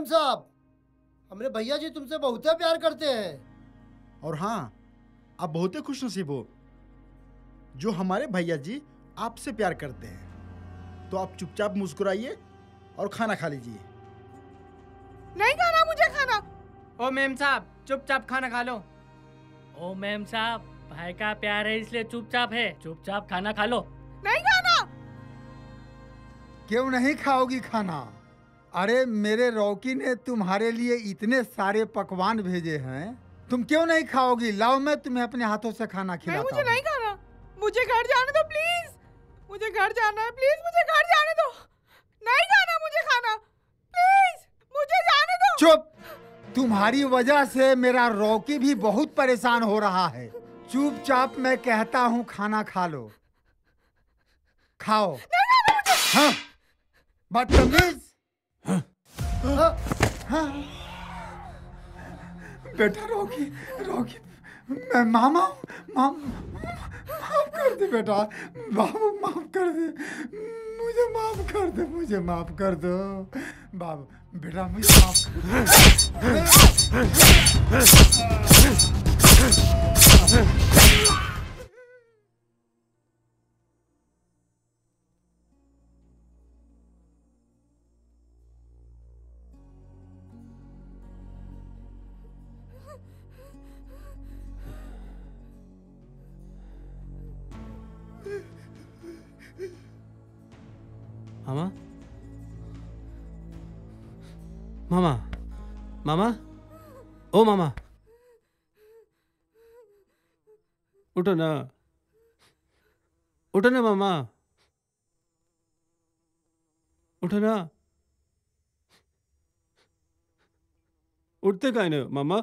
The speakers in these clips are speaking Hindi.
मैम साहब हमारे भैया जी तुमसे बहुत प्यार करते हैं। और हाँ आप बहुत ही खुश नसीब हो। जो हमारे भैया जी आपसे प्यार करते हैं तो आप चुपचाप मुस्कुराइए और खाना खा लीजिए। नहीं खाना मुझे खाना। ओ मेम साहब चुपचाप खाना खा लो। ओ मैम साहब भाई का प्यार है इसलिए चुपचाप है। चुपचाप खाना खा लो। नहीं खाना। क्यों नहीं खाओगी खाना? अरे मेरे रौकी ने तुम्हारे लिए इतने सारे पकवान भेजे हैं। तुम क्यों नहीं खाओगी? लाओ मैं तुम्हें अपने हाथों से खाना खिलाता मुझे नहीं खाना। मुझे घर जाने दो प्लीज़ मुझे घर जाना है प्लीज़ मुझे घर जाने दो। नहीं खाना मुझे खाना। प्लीज़ मुझे जाने दो। चुप। तुम्हारी वजह से मेरा रौकी भी बहुत परेशान हो रहा है। चुपचाप मैं कहता हूँ खाना खा लो। खाओ। हाँ। बदतमीज। बेटा रौकी रौकी मैं मामा माम, माफ़ कर दे बेटा, बाबू माफ़ कर दे, मुझे माफ़ कर दे, मुझे माफ़ कर दो, बाबू, बेटा मुझे माफ़ मामा मामा? ओ मामा। उठो ना। उठो ना मामा। उठो ना। उठते काय ना मामा?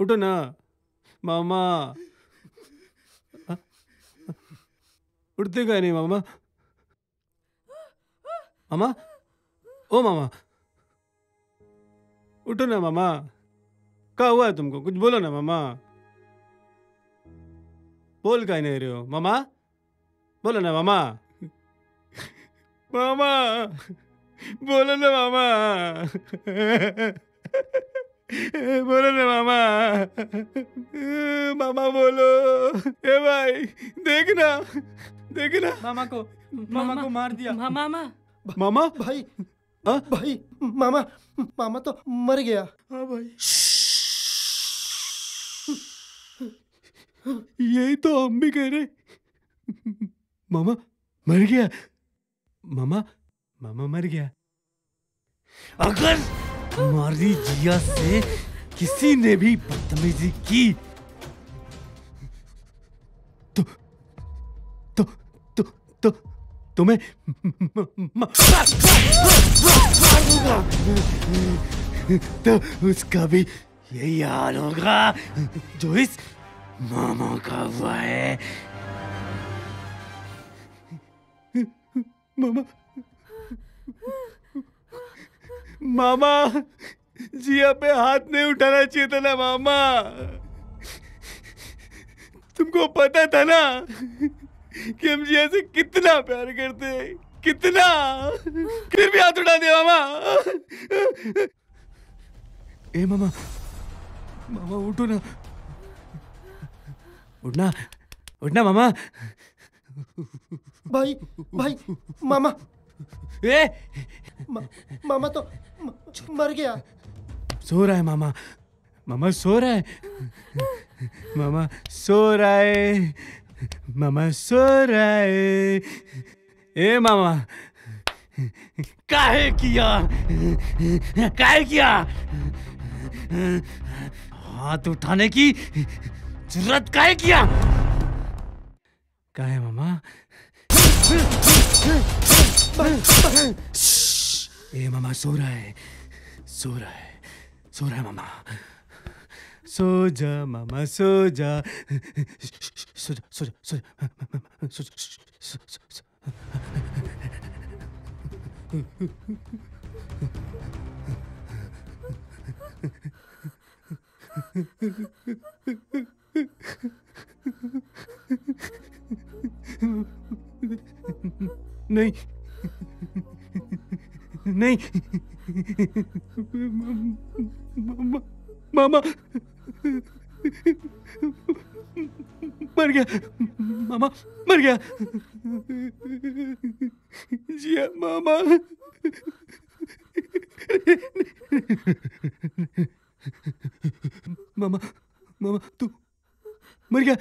उठो ना। मामा। उठते काय मामा? मामा? ओ मामा। उठो ना मामा। क्या हुआ है तुमको? कुछ बोलो ना मामा। बोल काय नहीं रहे हो। मामा? बोलो ना मामा। मामा बोलो ना मामा। बोलो ना मामा। मामा बोलो। ए भाई देखना देखना। मामा को मामा को मार दिया। मामा। मामा? भाई हाँ? भाई मामा मामा तो मर गया। हाँ भाई। यही तो हम भी कह रहे मामा मर गया। मामा मामा मर गया। अगर हमारी जिया से किसी ने भी बदतमीजी की तुम्हें तो उसका भी यही हाल होगा, जो इस मामा का हुआ है। मामा मामा, जिया पे हाथ नहीं उठाना चाहिए था ना, मामा। तुमको पता था ना? कि हम जिया से कितना प्यार करते हैं कितना। फिर भी हाथ उठा दिया मामा। ए मामा। मामा उठो ना। उठना उठना मामा। भाई भाई मामा। ए। मा, मामा तो म- मर गया। सो रहा है मामा। मामा सो रहा है। मामा सो रहा है। मामा सो रहा। है ए मामा, काहे किया? काहे किया? हाथ उठाने की ज़रूरत काहे किया? काहे मामा? ए मामा, सो रहा है सो रहा है सो रहा है मामा। सो जा मामा सो जा सो जा सो जा सो जा सो जा नहीं नहीं मामा मामा मर गया। मामा, मर गया। जिया मामा। मामा मामा, तू मर गया।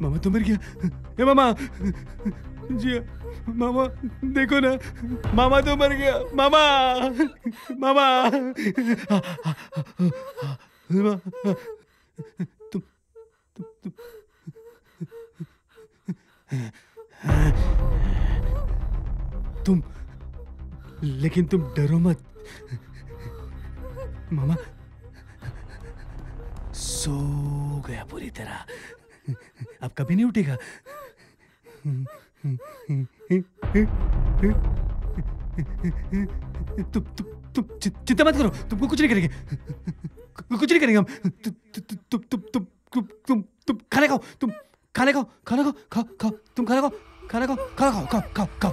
मामा तो मर गया। ए, मामा। जी, मामा, देखो ना, मामा तो मर गया, मामा मामा। तुम तुम तुम। तुम, लेकिन तुम डरो मत। मामा, सो गया पूरी तरह। अब कभी नहीं उठेगा। तुम तुम तुम चिंता मत करो। तुमको कुछ नहीं करेंगे। कुछ नहीं करेंगे हम। तुम तुम तुम तुम तुम तुम खाना खाओ। तुम खाना खाओ खाना खाओ खाओ खाओ। तुम खाना खाओ खाना खाओ खाना खाओ खाओ खाओ खाओ।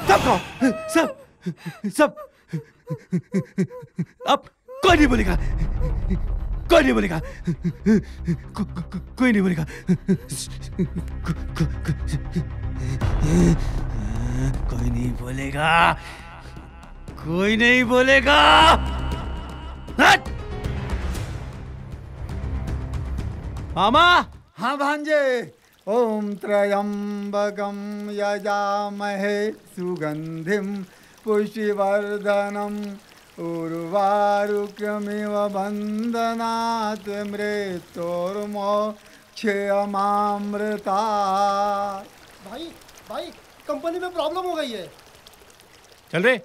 सब सब सब। अब कोई नहीं बोलेगा। कोई नहीं बोलेगा। को, को, कोई नहीं बोलेगा। कोई नहीं बोलेगा। कोई नहीं बोलेगा। मामा। हाँ भांजे। ओम त्रयंबकम यजामहे सुगंधिम पुष्टिवर्धनम उर्वारुकमिव बंदनात् मृत्योर्मोक्षयमामृता। भाई भाई कंपनी में प्रॉब्लम हो गई है। चल रे।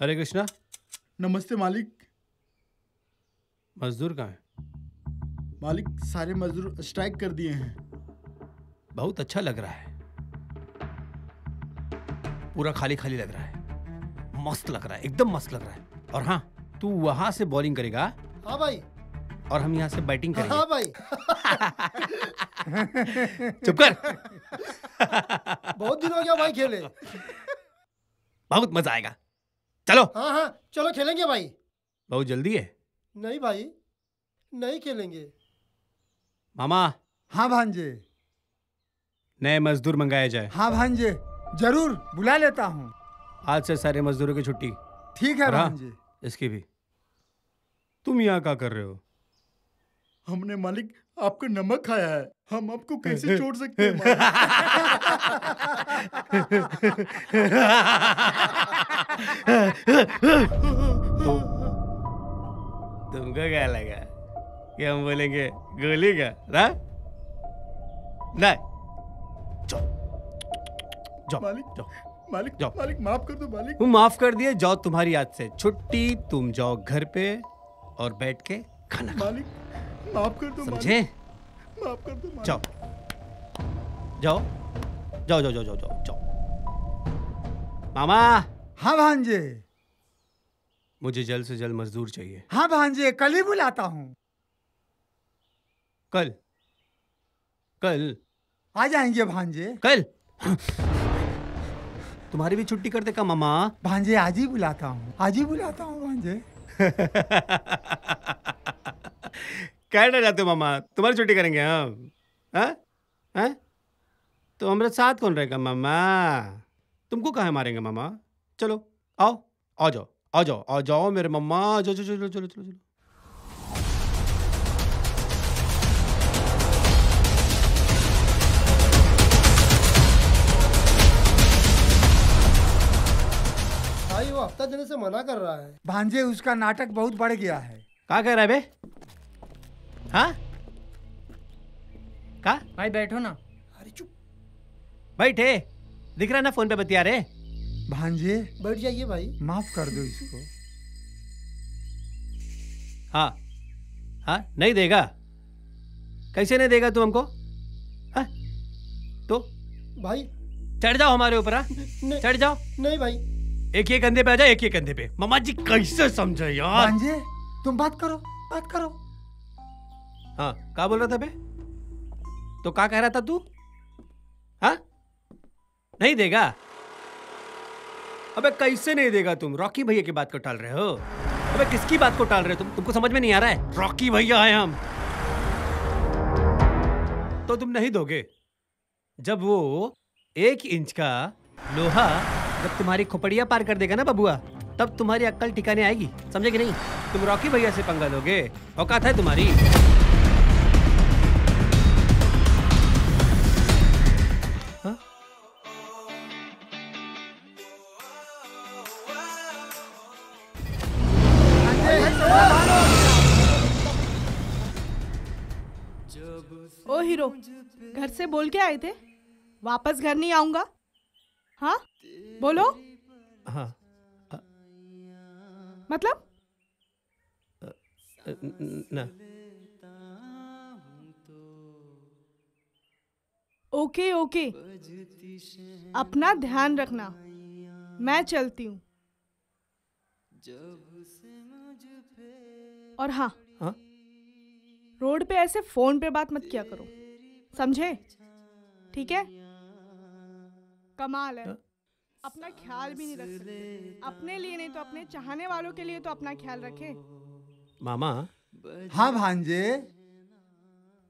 अरे कृष्णा। नमस्ते मालिक। मजदूर कहाँ है? मालिक सारे मजदूर स्ट्राइक कर दिए हैं। बहुत अच्छा लग रहा है। पूरा खाली खाली लग रहा है। मस्त लग रहा है एकदम मस्त लग रहा है। और हाँ तू वहाँ से बॉलिंग करेगा। हाँ भाई। और हम यहाँ से बैटिंग करेंगे। हाँ भाई। चुप कर। बहुत दिन हो गया भाई खेले। बहुत मज़ा आएगा। चलो। हाँ हाँ चलो खेलेंगे भाई। बहुत जल्दी है। नहीं भाई नहीं खेलेंगे। मामा। हाँ भांजे। नए मजदूर मंगाया जाए। हाँ भांजे ज़रूर बुला लेता हूँ। आज से सारे मजदूरों की छुट्टी। ठीक है हाँ, भांजे। इसकी भी। तुम यहाँ क्या कर रहे हो? हमने मालिक आपका नमक खाया है। हम आपको कैसे छोड़ सकते हैं? तो तुमको क्या लगा? कि हम बोलेंगे गोली का ना नहीं। जाओ। जाओ। मालिक जाओ। मालिक जाओ। मालिक माफ़ कर दो मालिक। तुम माफ़ कर दिए जाओ तुम्हारी याद से। छुट्टी तुम जाओ घर पे और बैठ के खाना मालिक माफ़ कर दो समझे? माफ़ कर दो जाओ। जाओ। जाओ जाओ जाओ जाओ जाओ जाओ। मामा! हाँ भांजे। मुझे जल्द से जल्द मजदूर चाहिए। हाँ भांजे कल ही बुलाता हूँ। कल? कल? आ जाएँगे भांजे। कल? तुम्हारी भी छुट्टी करते का मामा। भांजे आज ही बुलाता हूँ। आज ही बुलाता हूँ भांजे। क्या डर जाते हो मामा। तुम्हारी छुट्टी करेंगे हम। हाँ? हाँ? तो हमारे साथ कौन रहेगा मामा? तुमको कहाँ मारेंगे मामा? चलो आओ आ जाओ आ जाओ आ जाओ मेरे मम्मा आ जाओ चलो चलो चलो चलो चलो। भाई वो हफ़्ता देने से मना कर रहा है। भांजे उसका नाटक बहुत बढ़ गया है। कहा कह रहा है बे? हाँ? का भाई बैठो ना। अरे चुप बैठे। दिख रहा है ना फ़ोन पे बतिया रहे? भांजे। बैठ जाइए भाई। माफ़ कर दो इसको। हाँ। हाँ नहीं देगा। कैसे नहीं देगा तू हमको? हाँ? तो? भाई। चढ़ जाओ हमारे ऊपर हाँ? चढ़ जाओ। नहीं भाई। एक ये कंधे पे आ जाओ एक ये कंधे पे। मामा जी कैसे समझे यार? भांजे तुम बात करो बात करो। हाँ क्या बोल रहा था बे? तो क्या कह रहा था तू? हाँ? नहीं देगा। अबे कैसे नहीं देगा तुम? रॉकी भैया की बात को टाल रहे हो। अबे किसकी बात को टाल रहे हो तुम? तुमको समझ में नहीं आ रहा है? रॉकी भैया है हम। तो तुम नहीं दोगे? जब वो एक इंच का लोहा जब तुम्हारी खोपड़िया पार कर देगा ना बबुआ, तब तुम्हारी अक्कल ठिकाने आएगी। समझे कि नहीं? तुम रॉकी भैया से पंगा लोगे, औकात है तुम्हारी। बोल के आए थे? वापस घर नहीं आऊँगा। हाँ? बोलो। हाँ। मतलब? ना। Okay okay. अपना ध्यान रखना। मैं चलती हूँ। और हाँ। हाँ। रोड पे ऐसे फ़ोन पे बात मत किया करो। समझे? ठीक है? कमाल है। अपना ख्याल भी नहीं रख सकते। अपने लिए नहीं तो अपने चाहने वालों के लिए तो अपना ख्याल रखे। मामा। हाँ भांजे।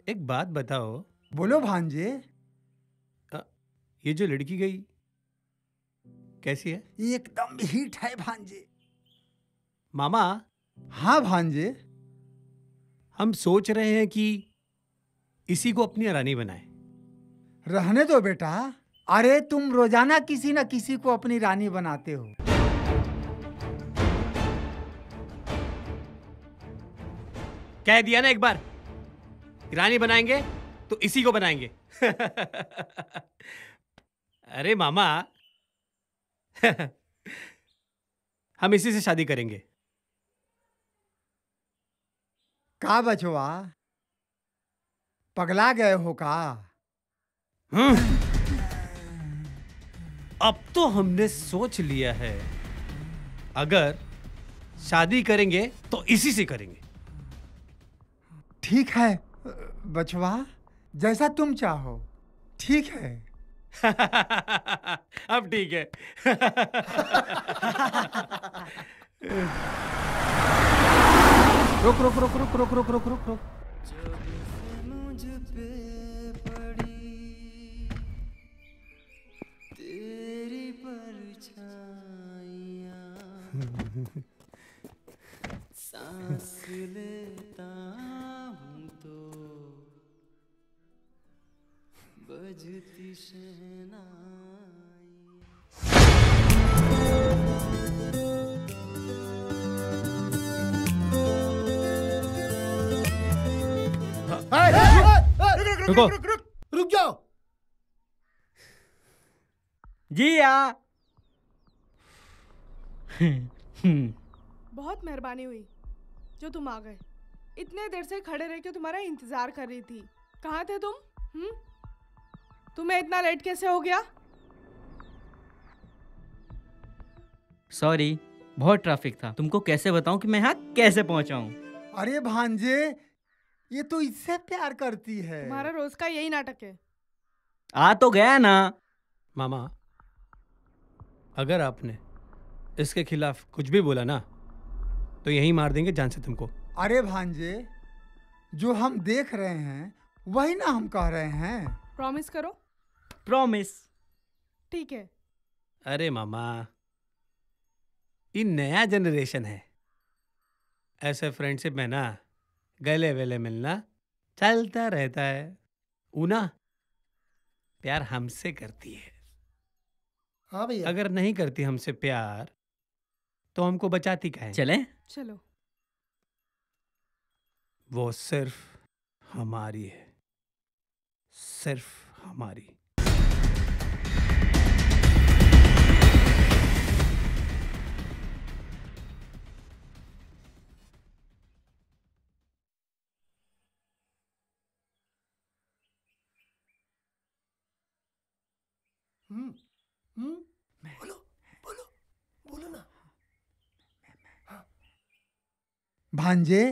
एक बात बताओ। बोलो भांजे। ये जो लड़की गई कैसी है? ये एकदम हिट है भांजे। मामा। हाँ भांजे। हम सोच रहे हैं कि इसी को अपनी रानी बनाए। रहने दो बेटा। अरे तुम रोज़ाना किसी न किसी को अपनी रानी बनाते हो। कह दिया ना एक बार। रानी बनाएँगे तो इसी को बनाएँगे। अरे मामा। हम इसी से शादी करेंगे। का बचवा पगला गए हो का? हम्म। अब तो हमने सोच लिया है। अगर शादी करेंगे तो इसी से करेंगे। ठीक है बचवा जैसा तुम चाहो। ठीक है। अब ठीक है। रुक रुक रुक रुक रुक रुक रुक रुक रुक। सांस लेता हूँ तो बजती शहनाई रुको। रुक जाओ। जी या बहुत मेहरबानी हुई जो तुम आ गए। इतने देर से खड़े रह के तुम्हारा इंतज़ार कर रही थी। कहाँ थे तुम? हम्म? तुम्हें इतना लेट कैसे हो गया? सॉरी बहुत ट्रैफ़िक था। तुमको कैसे बताऊँ कि मैं यहाँ कैसे पहुँचा हूँ अरे भांजे ये तो इससे प्यार करती है। तुम्हारा रोज का यही नाटक है। आ तो गया ना। मामा अगर आपने इसके खिलाफ कुछ भी बोला ना तो यही मार देंगे जान से तुमको। अरे भांजे जो हम देख रहे हैं वही ना हम कह रहे हैं। प्रॉमिस करो। प्रॉमिस ठीक है। अरे मामा ये नया जनरेशन है। ऐसे फ्रेंडशिप में ना गले वेले मिलना चलता रहता है। ऊना प्यार हमसे करती है। हाँ भैया। अगर नहीं करती हमसे प्यार तो हमको बचाती काहे चले। चलो। वो सिर्फ़ हमारी है। सिर्फ़ हमारी। हम्म हम्म बोलो बोलो बोलो ना भांजे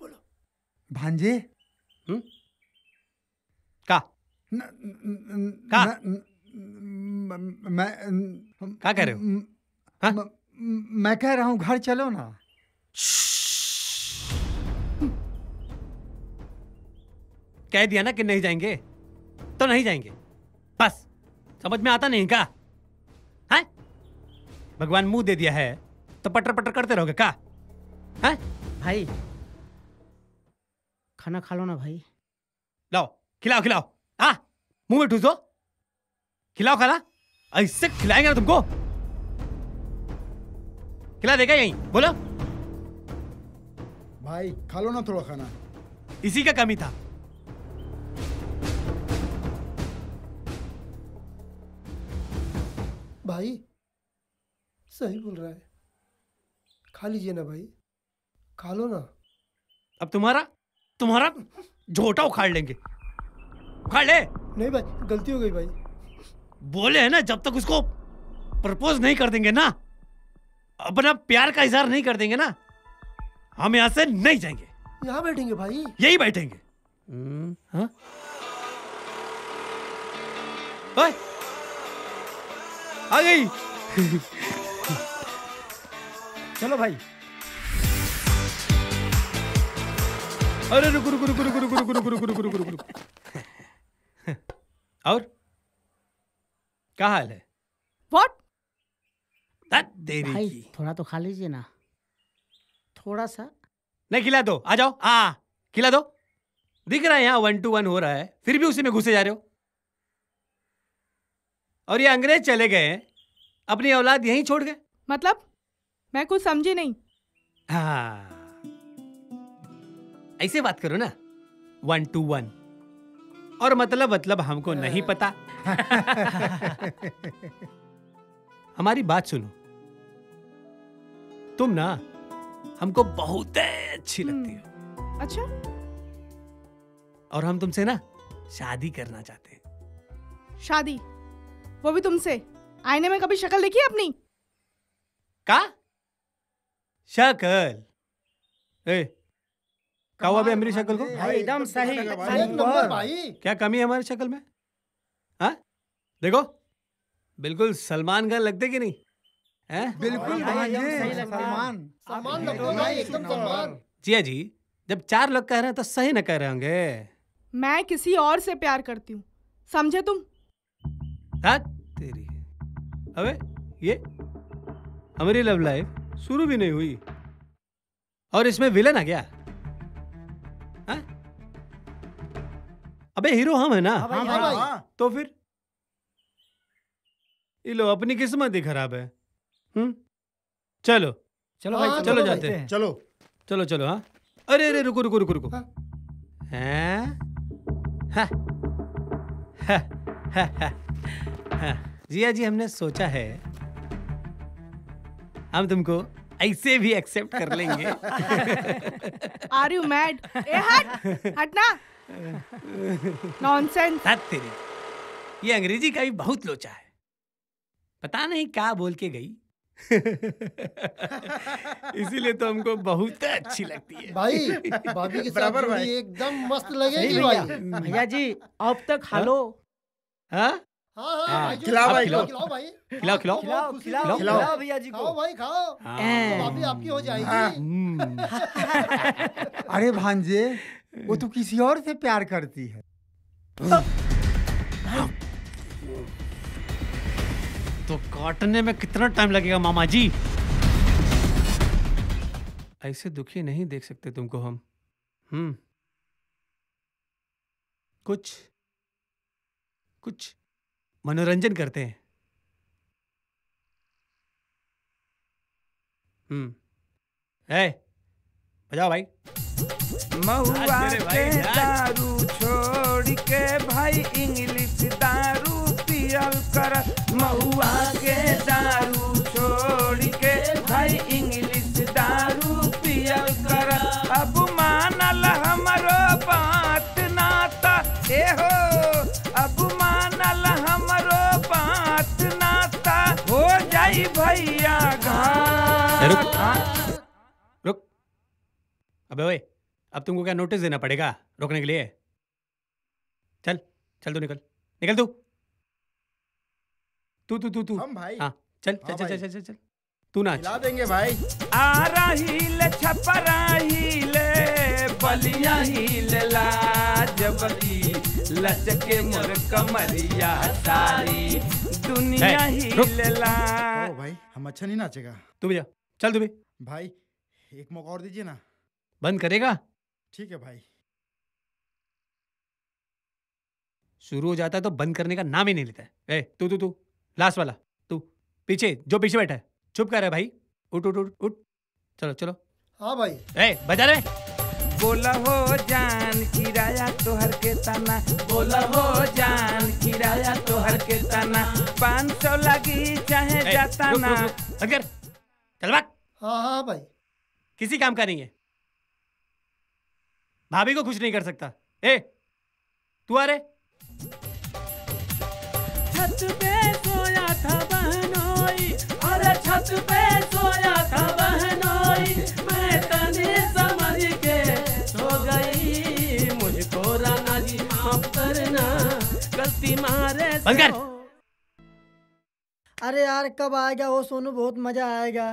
बोलो भांजे का न, न, का? न- मैं का कह रहे हो? म- हाँ? मैं कह रहा हूँ घर चलो ना कह दिया ना कि नहीं जाएँगे तो नहीं जाएँगे बस समझ में आता नहीं का है भगवान मुँह दे दिया है तो पटर पटर करते रहोगे का हाँ, भाई। खाना खा लो ना भाई। लाओ खिलाओ खिलाओ। हाँ मुँह में ठूसो। खिलाओ खाना। ऐसे खिलाएँगे ना तुमको। खिला देगा यहीं बोलो। भाई खा लो ना थोड़ा खाना। इसी का कमी था। भाई सही बोल रहा है। खा लीजिए ना भाई। खा लो ना। अब तुम्हारा तुम्हारा झोटा उखाड़ लेंगे। उखाड़ ले। नहीं भाई गलती हो गई भाई। बोले है ना जब तक उसको प्रपोज नहीं कर देंगे ना अपना प्यार का इजहार नहीं कर देंगे ना हम यहाँ से नहीं जाएँगे। यहाँ बैठेंगे भाई। यही बैठेंगे। हाँ? आ गई। चलो भाई। अरे रुको रुको रुको रुको रुको रुको रुको रुको रुको रुको रुको रुको और क्या हाल है व्हाट दैट देरी भाई की थोड़ा तो खा लीजिए ना थोड़ा सा नहीं खिला दो आ जाओ आ खिला दो दिख रहा है यहाँ वन टू वन हो रहा है फिर भी उसी में घुसे जा रहे हो और ये अंग्रेज़ चले गए अपनी औलाद यहीं छोड़ गए मतलब मैं कुछ समझी नहीं हाँ ऐसे बात करो ना। वन टू वन और मतलब मतलब हमको नहीं पता। हमारी बात सुनो। तुम ना हमको बहुत अच्छी लगती हो। अच्छा। और हम तुमसे ना शादी करना चाहते हैं। शादी? वो भी तुमसे? आईने में कभी शक्ल देखी अपनी? का? शक्ल? ए का हुआ हमारी शक्ल को? भाई एकदम सही भाई। क्या कमी है हमारी शक्ल में? हाँ? देखो बिल्कुल सलमान खान लगते कि नहीं? हैं? बिल्कुल सलमान। है जिया जी जब चार लोग कह रहे हैं तो सही न कह रहे होंगे। मैं किसी और से प्यार करती हूँ। समझे तुम? हाँ तेरी। अबे ये हमारी लव लाइफ शुरू भी नहीं हुई। और इसमें विलन आ गया? हाँ? अबे हीरो हम है ना? हाँ भाई भाई। तो फिर? ये लो अपनी किस्मत ही खराब है। हम्म? चलो। चलो हाँ, भाई चलो जाते हैं। चलो। चलो चलो हाँ। अरे अरे रुको रुको रुको रुको। हाँ। हैं? हाँ? हाँ हाँ हाँ हाँ। जिया जी हमने सोचा है हम तुमको ऐसे भी एक्सेप्ट कर लेंगे। आर यू मैड ए हट हटना नॉनसेंस हद तेरी। ये अंग्रेज़ी का भी बहुत लोचा है। पता नहीं क्या बोल के गई। इसीलिए तो हमको बहुत अच्छी लगती है। भाई भाभी के साथ बराबर भाई। एकदम मस्त लगेगी भैया भाई। भैया जी अब तक हाँ? हाँ हाँ? खिलाओ खिलाओ भाई, खिलाओ खिलाओ। खिलाओ भाई। खिलाओ खिलाओ। खिलाओ खिलाओ खिलाओ। भैया जी खाओ भाई खाओ। हाँ। तो भाभी आपकी हो जाएगी। हम्म, अरे भांजे वो तो किसी और से प्यार करती है। तो काटने में कितना टाइम लगेगा मामा जी ऐसे दुखी नहीं देख सकते तुमको हम। हम्म। कुछ। कुछ। मनोरंजन करते हैं। हम्म। बजाओ भाई। महुआ के दारू छोड़ के भाई इंग्लिश दारू पियल कर। महुआ के दारू छोड़ के भाई ए, रुक। रुक। अबे ओए अब तुमको क्या नोटिस देना पड़ेगा रोकने के लिए? चल चल तू निकल। निकल तू। तू तू तू तू। हम भाई। हाँ चल चल हाँ चल भाई। चल चल चल। तू नाच। खिला देंगे भाई। आ रहील छपरा हिले बलिया हिले लाजबली लचके मोर कमरिया सारी दुनिया है। हिले ला। ओ भाई हम अच्छा नहीं नाचेगा। तू भी जा। चल तू भी भाई एक मौका और दीजिए ना। बंद करेगा? ठीक है भाई। शुरू हो जाता है तो बंद करने का नाम ही नहीं लेता है। ए तू तू तू लास्ट वाला तू पीछे जो पीछे बैठा है। चुप कर रहा है भाई। उठ उठ उठ उठ। चलो चलो। हाँ भाई। ए बजा रहे? बोला हो जान किराया तोहर के तना। बोला हो जान किराया तोहर के ताना। पाँच सौ लगी चाहे जाता ना कर। चल भाग हाँ हाँ भाई। किसी काम का नहीं है। भाभी को कुछ नहीं कर सकता। ए तू आ रे छत पे सोया था बहनोई। अरे छत पे सोया था बहनोई। मैं तने समझ के सो गई। मुझको राना जी माफ़ करना। गलती मारे बंद कर। अरे यार कब आएगा वो सोनू? बहुत मज़ा आएगा।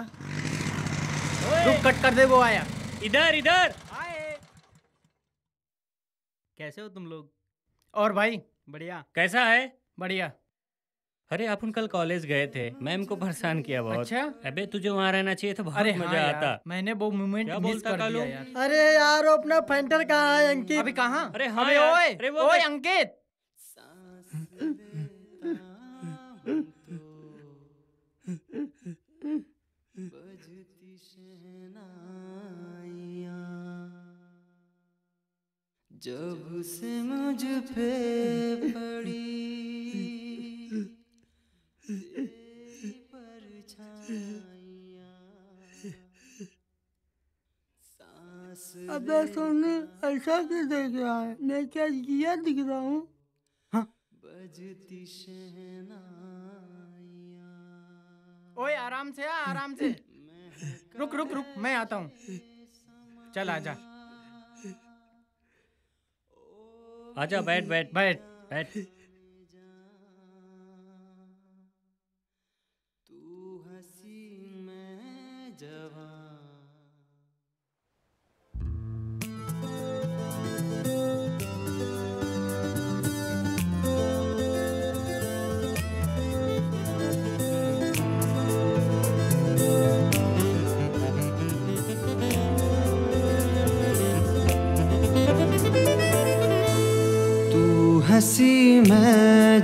रुक कट कर दे वो आया। इधर इधर। आए कैसे हो तुम लोग? और भाई बढ़िया। कैसा है? बढ़िया। अरे अपन कल कॉलेज गए थे। मैम को परेशान किया बहुत। अच्छा? अबे तुझे वहाँ रहना चाहिए था बहुत अरे मज़ा हाँ आता। मैंने वो मोमेंट मिस कर दिया यार। अरे यार अपना फेंटर कहाँ है अंकित? अभी कहाँ? अरे हाँ अबे ओए अरे वो ओए देख। अंकित जब से मुझ पे पड़ी अबे सोनू ऐसा क्यों देख रहा है? मैं क्या जिया दिख रहा हूँ? हाँ। बजती ओए आराम से आ आराम से। रुक रुक रुक मैं आता हूँ। चल आजा। आजा बैठ बैठ। बैठ। बैठ।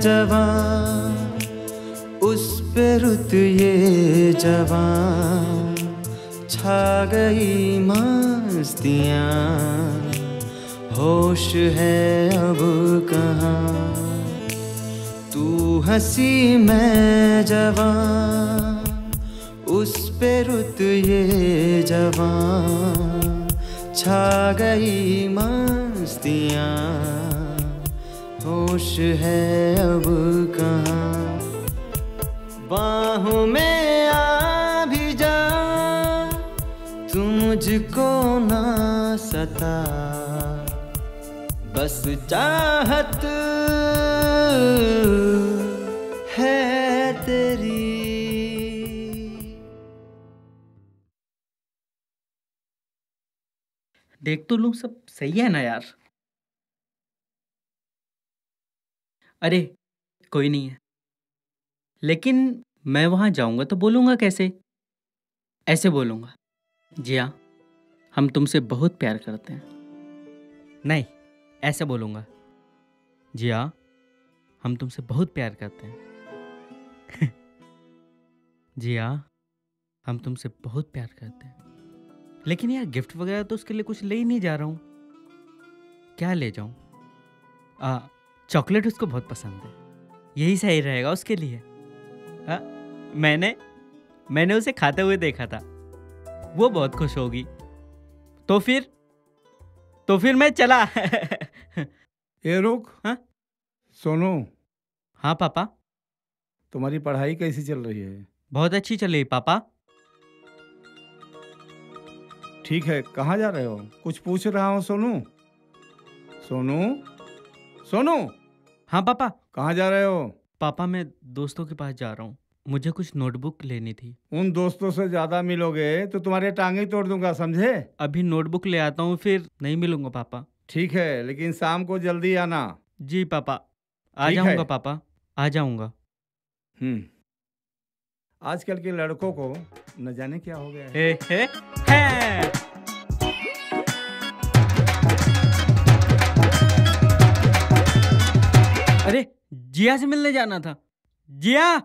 जवान, उस पे रुत ये जवान, छा गई मस्तियाँ, होश है अब कहाँ? तू हँसी मैं जवान, उस पे रुत ये जवान, छा गई मस्तियाँ। होश है अब कहाँ? बाहों में आ भी जा। तू मुझको ना सता। बस चाहत है तेरी। देख तो लूँ, सब सही है ना यार? अरे, कोई नहीं है। लेकिन मैं वहाँ जाऊँगा तो बोलूँगा कैसे? ऐसे बोलूँगा, जी हाँ हम तुमसे बहुत प्यार करते हैं। नहीं, ऐसे बोलूँगा, जी हाँ हम तुमसे बहुत प्यार करते हैं। जी हाँ हम तुमसे बहुत प्यार करते हैं। लेकिन यार, गिफ्ट वगैरह तो उसके लिए कुछ ले ही नहीं जा रहा हूँ। क्या ले जाऊँ? चॉकलेट उसको बहुत पसंद है। यही सही रहेगा उसके लिए। आ, मैंने मैंने उसे खाते हुए देखा था। वो बहुत खुश होगी। तो फिर तो फिर मैं चला। ये रुक। हाँ? सोनू। हाँ पापा? तुम्हारी पढ़ाई कैसी चल रही है? बहुत अच्छी चल रही पापा। ठीक है कहाँ जा रहे हो? कुछ पूछ रहा हूँ सोनू। सोनू? सोनू? हाँ पापा। कहाँ जा रहे हो? पापा मैं दोस्तों के पास जा रहा हूँ। मुझे कुछ नोटबुक लेनी थी। उन दोस्तों से ज़्यादा मिलोगे तो तुम्हारे टांगे तोड़ दूँगा समझे? अभी नोटबुक ले आता हूँ फिर नहीं मिलूँगा पापा। ठीक है लेकिन शाम को जल्दी आना। जी पापा। आ जाऊँगा पापा। आ जाऊँगा। हम्म। आजकल के लड़कों को न जाने क्या हो गया है। हे हे है अरे जिया से मिलने जाना था। जिया!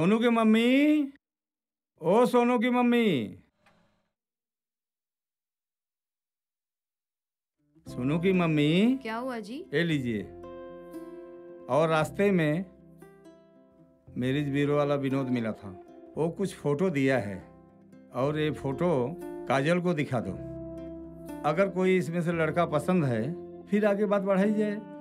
सोनू की मम्मी? ओ सोनू की मम्मी। सोनू की मम्मी? क्या हुआ जी? ये लीजिए। और रास्ते में मेरिज ब्यूरो वाला विनोद मिला था। वो कुछ फ़ोटो दिया है। और ये फ़ोटो काजल को दिखा दो। अगर कोई इसमें से लड़का पसंद है फिर आगे बात बढ़ाई जाए।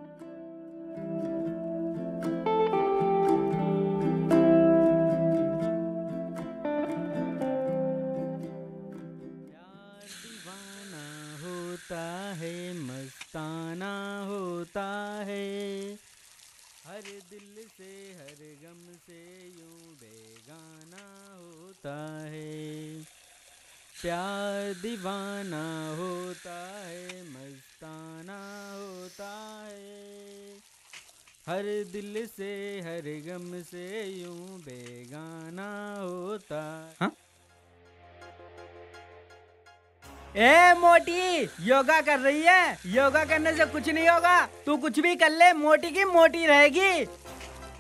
ए मोटी योगा कर रही है। योगा करने से कुछ नहीं होगा। तू कुछ भी कर ले मोटी की मोटी रहेगी।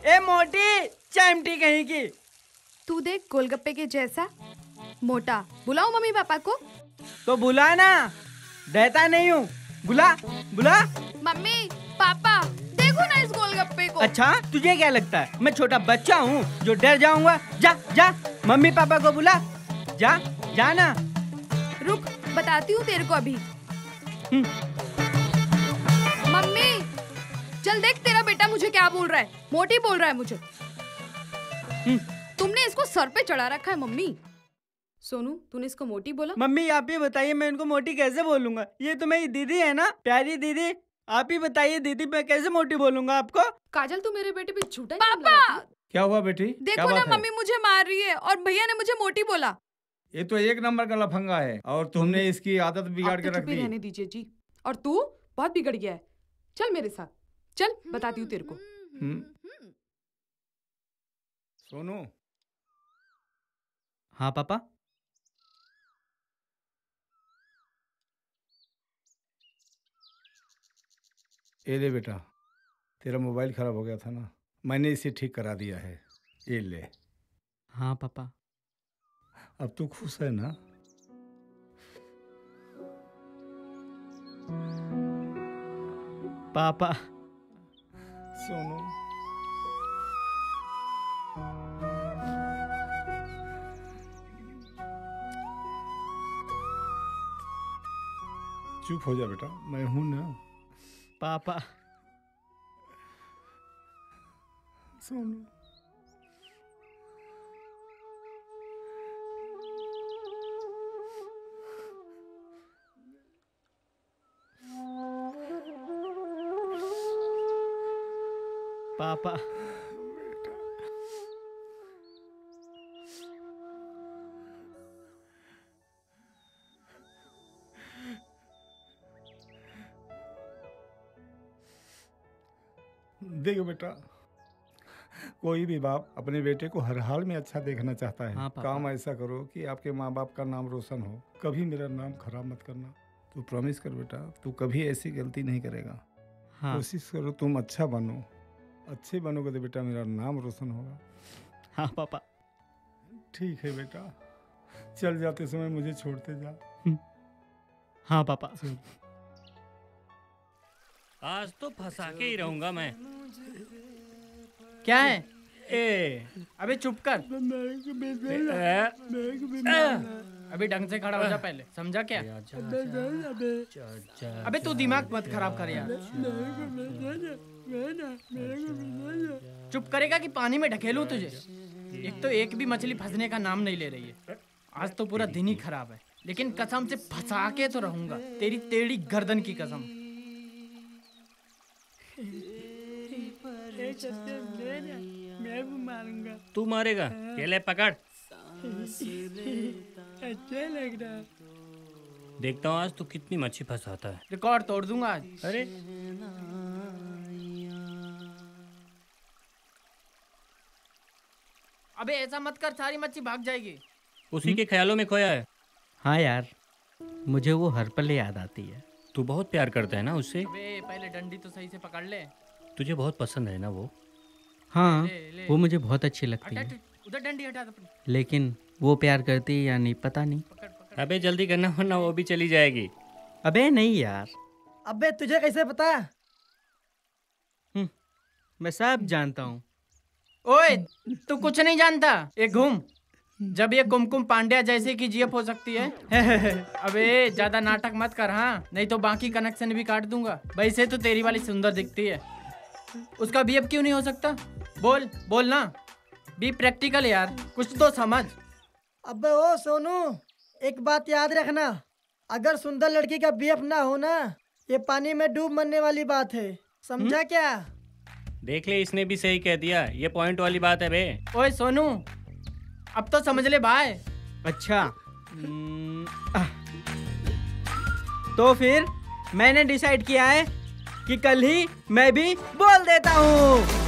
ए मोटी चैमटी कहीं की। तू देख गोलगप्पे के जैसा। मोटा बुलाओ मम्मी पापा को। तो बुला ना। देता नहीं हूँ। बुला बुला। मम्मी पापा देखो ना इस गोलगप्पे को। अच्छा तुझे क्या लगता है? मैं छोटा बच्चा हूँ जो डर जाऊँगा। जा जा मम्मी पापा को बुला। जा जा ना। बताती हूँ तेरे को अभी। मम्मी चल देख तेरा बेटा मुझे क्या बोल रहा है। मोटी बोल रहा है मुझे। तुमने इसको सर पे चढ़ा रखा है मम्मी। सोनू तूने इसको मोटी बोला? मम्मी आप ही बताइए मैं इनको मोटी कैसे बोलूँगा? ये तो मेरी दीदी है ना प्यारी दीदी। आप ही बताइए दीदी मैं कैसे मोटी बोलूँगा आपको? काजल तू मेरे बेटे पे झूठा पापा! क्या हुआ बेटी? देखो ना मम्मी मुझे मार रही है और भैया ने मुझे मोटी बोला। ये तो एक नंबर का लफंगा है और तुमने इसकी आदत बिगाड़ आप के तो रख दी। रहने दीजिए जी। और तू बहुत बिगड़ गया है। चल मेरे साथ। चल बताती हूँ तेरे को। हम्म। सोनू। हाँ पापा? ये ले बेटा तेरा मोबाइल खराब हो गया था ना मैंने इसे ठीक करा दिया है। ये ले। हाँ पापा। अब तू खुश है ना? पापा। सोनू। चुप हो जा बेटा मैं हूँ ना। पापा। सोनू। पापा। देखो बेटा कोई भी बाप अपने बेटे को हर हाल में अच्छा देखना चाहता है। हाँ, काम ऐसा करो कि आपके माँ बाप का नाम रोशन हो। कभी मेरा नाम खराब मत करना। तू प्रॉमिस कर बेटा तू कभी ऐसी गलती नहीं करेगा। हाँ। कोशिश करो तुम अच्छा बनो। अच्छे बनोगे तो बेटा मेरा नाम रोशन होगा। हाँ पापा। ठीक है बेटा। चल जाते समय मुझे छोड़ते जा। हाँ पापा। आज तो फंसा के ही रहूँगा मैं। क्या है? ए अबे चुप कर। अभी ढंग से खड़ा हो जा पहले। समझा क्या? अबे तू दिमाग मत खराब कर यार। चुप करेगा कि पानी में ढकेलू तुझे। एक तो एक भी मछली फंसने का नाम नहीं ले रही है। आज तो पूरा दिन ही खराब है। लेकिन कसम से फंसा के तो रहूँगा। तेरी टेढ़ी गर्दन की कसम। मारूँगा तू मारेगा। केले पकड़। अच्छा लग रहा देखता हूँ आज तू कितनी मच्छी फंसाता है। रिकॉर्ड तोड़ दूँगा आज। अरे। अबे ऐसा मत कर सारी मच्छी भाग जाएगी। उसी के ख्यालों में खोया है। हाँ यार मुझे वो हर पल याद आती है। तू बहुत प्यार करता है ना उससे? अबे पहले डंडी तो सही से पकड़ ले। तुझे बहुत पसंद है ना वो? हाँ ले, ले। वो मुझे बहुत अच्छी लगती है। उधर डंडी हटा दो लेकिन वो प्यार करती है या नहीं पता नहीं। अबे जल्दी करना वरना वो भी चली जाएगी। अबे नहीं यार। अबे तुझे कैसे पता? मैं सब जानता हूँ। ओए तू कुछ नहीं जानता। ये घूम। जब ये कुमकुम पांड्या जैसे की जीएफ हो सकती है। अबे ज़्यादा नाटक मत कर हाँ। नहीं तो बाकी कनेक्शन भी काट दूँगा। वैसे तो तेरी वाली सुंदर दिखती है। उसका बीएफ क्यों नहीं हो सकता? बोल बोल ना। बी प्रैक्टिकल यार। कुछ तो समझ। अबे ओ सोनू एक बात याद रखना। अगर सुंदर लड़की का बीएफ ना हो ना ये पानी में डूब मरने वाली बात है। समझा क्या? देख ले इसने भी सही कह दिया। ये पॉइंट वाली बात है बे। ओए सोनू अब तो समझ ले भाई। अच्छा। हम्म, तो फिर मैंने डिसाइड किया है कि कल ही मैं भी बोल देता हूँ।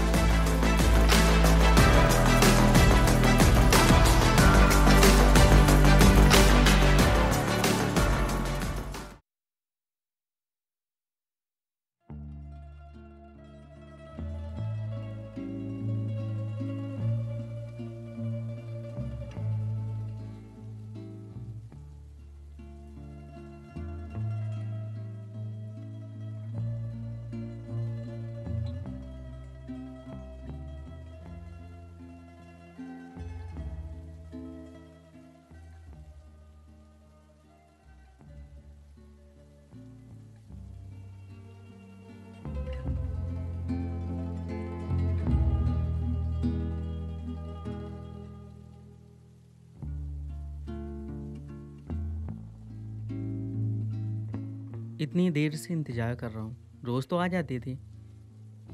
इतनी देर से इंतज़ार कर रहा हूँ। रोज तो आ जाती थी।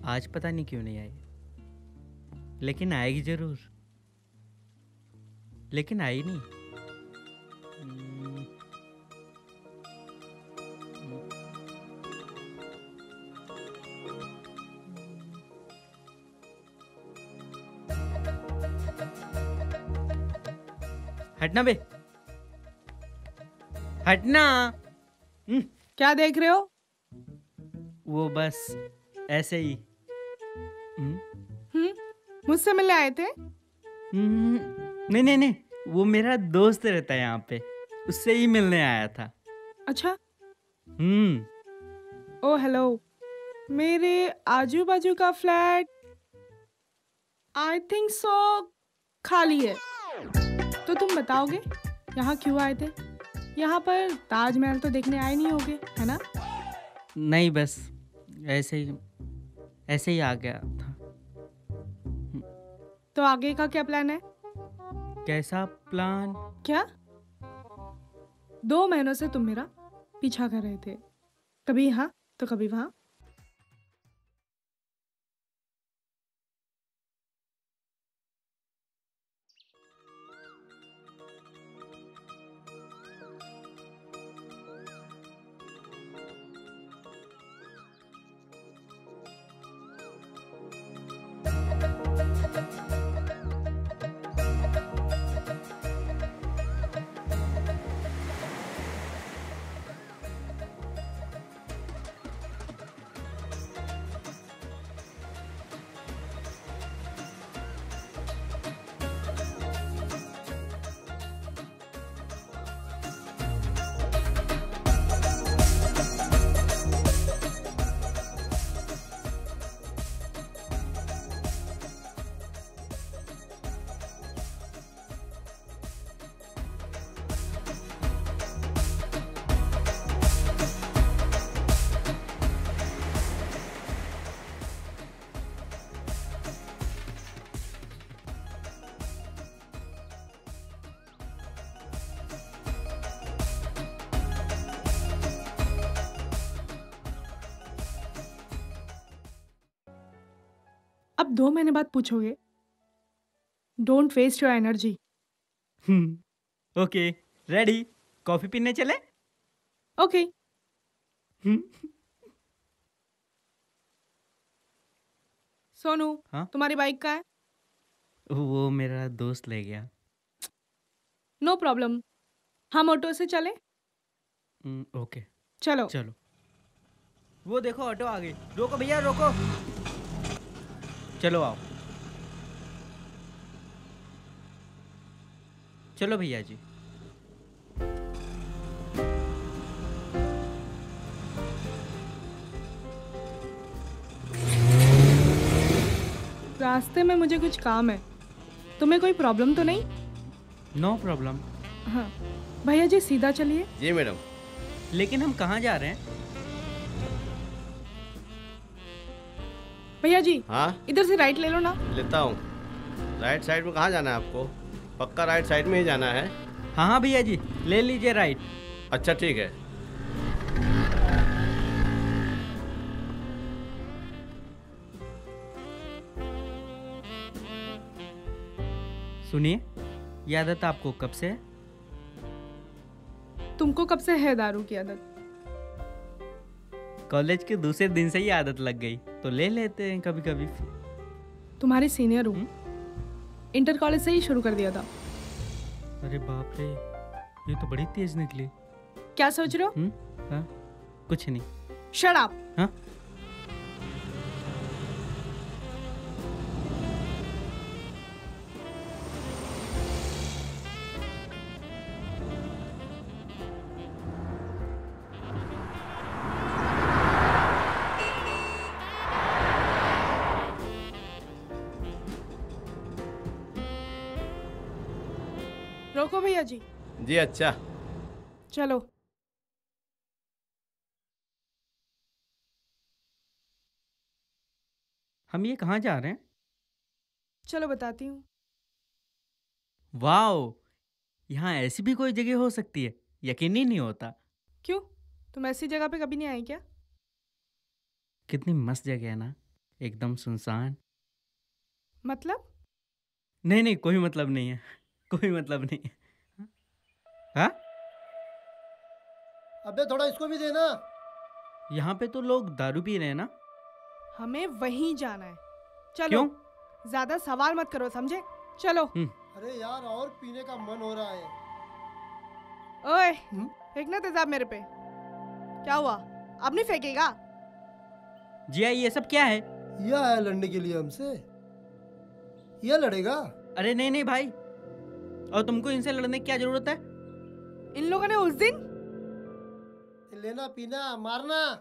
आज पता नहीं क्यों नहीं आई। लेकिन आएगी ज़रूर। लेकिन आई नहीं। हम्म, हटना बे। हटना। क्या देख रहे हो? वो बस ऐसे ही। हम्म, हम्म? मुझसे मिलने आए थे? हम्म, नहीं नहीं नहीं वो मेरा दोस्त रहता है यहाँ पे। उससे ही मिलने आया था। अच्छा। हम्म। Oh hello. मेरे आजू बाजू का फ्लैट आई थिंक सो खाली है। तो तुम बताओगे यहाँ क्यों आए थे? यहाँ पर ताजमहल तो देखने आए नहीं होगे है ना? नहीं बस ऐसे ही ऐसे ही आ गया था। तो आगे का क्या प्लान है? कैसा प्लान क्या? दो महीनों से तुम मेरा पीछा कर रहे थे। कभी यहाँ तो कभी वहाँ। दो महीने बाद पूछोगे। Don't waste your energy hmm okay ready coffee पीने चले? ओके सोनू हाँ? तुम्हारी बाइक का है? वो मेरा दोस्त ले गया। नो no प्रॉब्लम हम ऑटो से चले? हम्म, ओके चलो। चलो। वो देखो ऑटो आ गई रोको भैया रोको। चलो आओ। चलो भैया जी। रास्ते में मुझे कुछ काम है। तुम्हें कोई प्रॉब्लम तो नहीं? नो प्रॉब्लम हाँ। भैया जी सीधा चलिए। जी मैडम। लेकिन हम कहाँ जा रहे हैं? भैया जी हाँ? इधर से राइट ले लो ना। लेता हूँ। राइट साइड में कहाँ जाना है आपको? पक्का राइट साइड में ही जाना है? हाँ हाँ भैया जी ले लीजिए राइट अच्छा ठीक है। सुनिए ये आदत आपको कब से है? तुमको कब से है दारू की आदत? कॉलेज के दूसरे दिन से ही आदत लग गई तो ले लेते हैं कभी कभी तुम्हारी सीनियर हूँ। इंटर कॉलेज से ही शुरू कर दिया था। अरे बाप रे ये तो बड़ी तेज निकली। क्या सोच रहे हो? हम्म हाँ कुछ नहीं। शराब अप जी अच्छा। चलो। हम ये कहाँ जा रहे हैं? चलो बताती हूँ। वाओ! यहाँ ऐसी भी कोई जगह हो सकती है। यकीन ही नहीं होता। क्यों? तुम ऐसी जगह पे कभी नहीं आए क्या? कितनी मस्त जगह है ना। एकदम सुनसान। मतलब? नहीं नहीं कोई मतलब नहीं है। कोई मतलब नहीं है। हाँ? अबे थोड़ा इसको भी देना। यहाँ पे तो लोग दारू पी रहे हैं ना। हमें वहीं जाना है। चलो क्यों? ज़्यादा सवाल मत करो समझे? चलो। अरे यार और पीने का मन हो रहा है। ओए फेंकना तेजाब मेरे पे। क्या हुआ? अब नहीं फेंकेगा? जी आई ये सब क्या है? यह आया लड़ने के लिए हमसे। यह लड़ेगा? अरे नहीं नहीं भाई। और तुमको इनसे लड़ने की क्या ज़रूरत है? इन लोगों ने उस दिन लेना पीना मारना।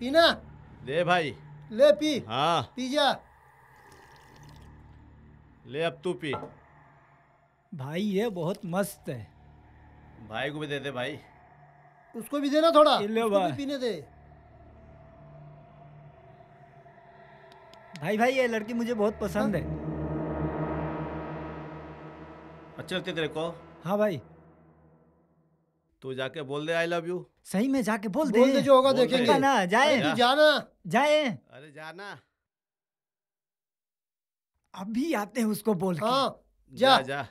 पीना। दे भाई। ले पी। हाँ। पी जा। ले अब तू पी। भाई ये बहुत मस्त है। भाई को भी दे दे भाई। उसको भी देना थोड़ा। लो उसको भी भाई। पीने दे। भाई भाई ये लड़की मुझे बहुत पसंद है। अच्छा लगते तेरे को? हाँ भाई। तू जाके बोल दे आई लव यू सही में जाके बोल दे बोल दे। जो होगा देखेंगे। ना जाए। तू जाना। जाए। अरे जाना। अभी आते हैं उसको बोल के। हाँ जा जा। जा।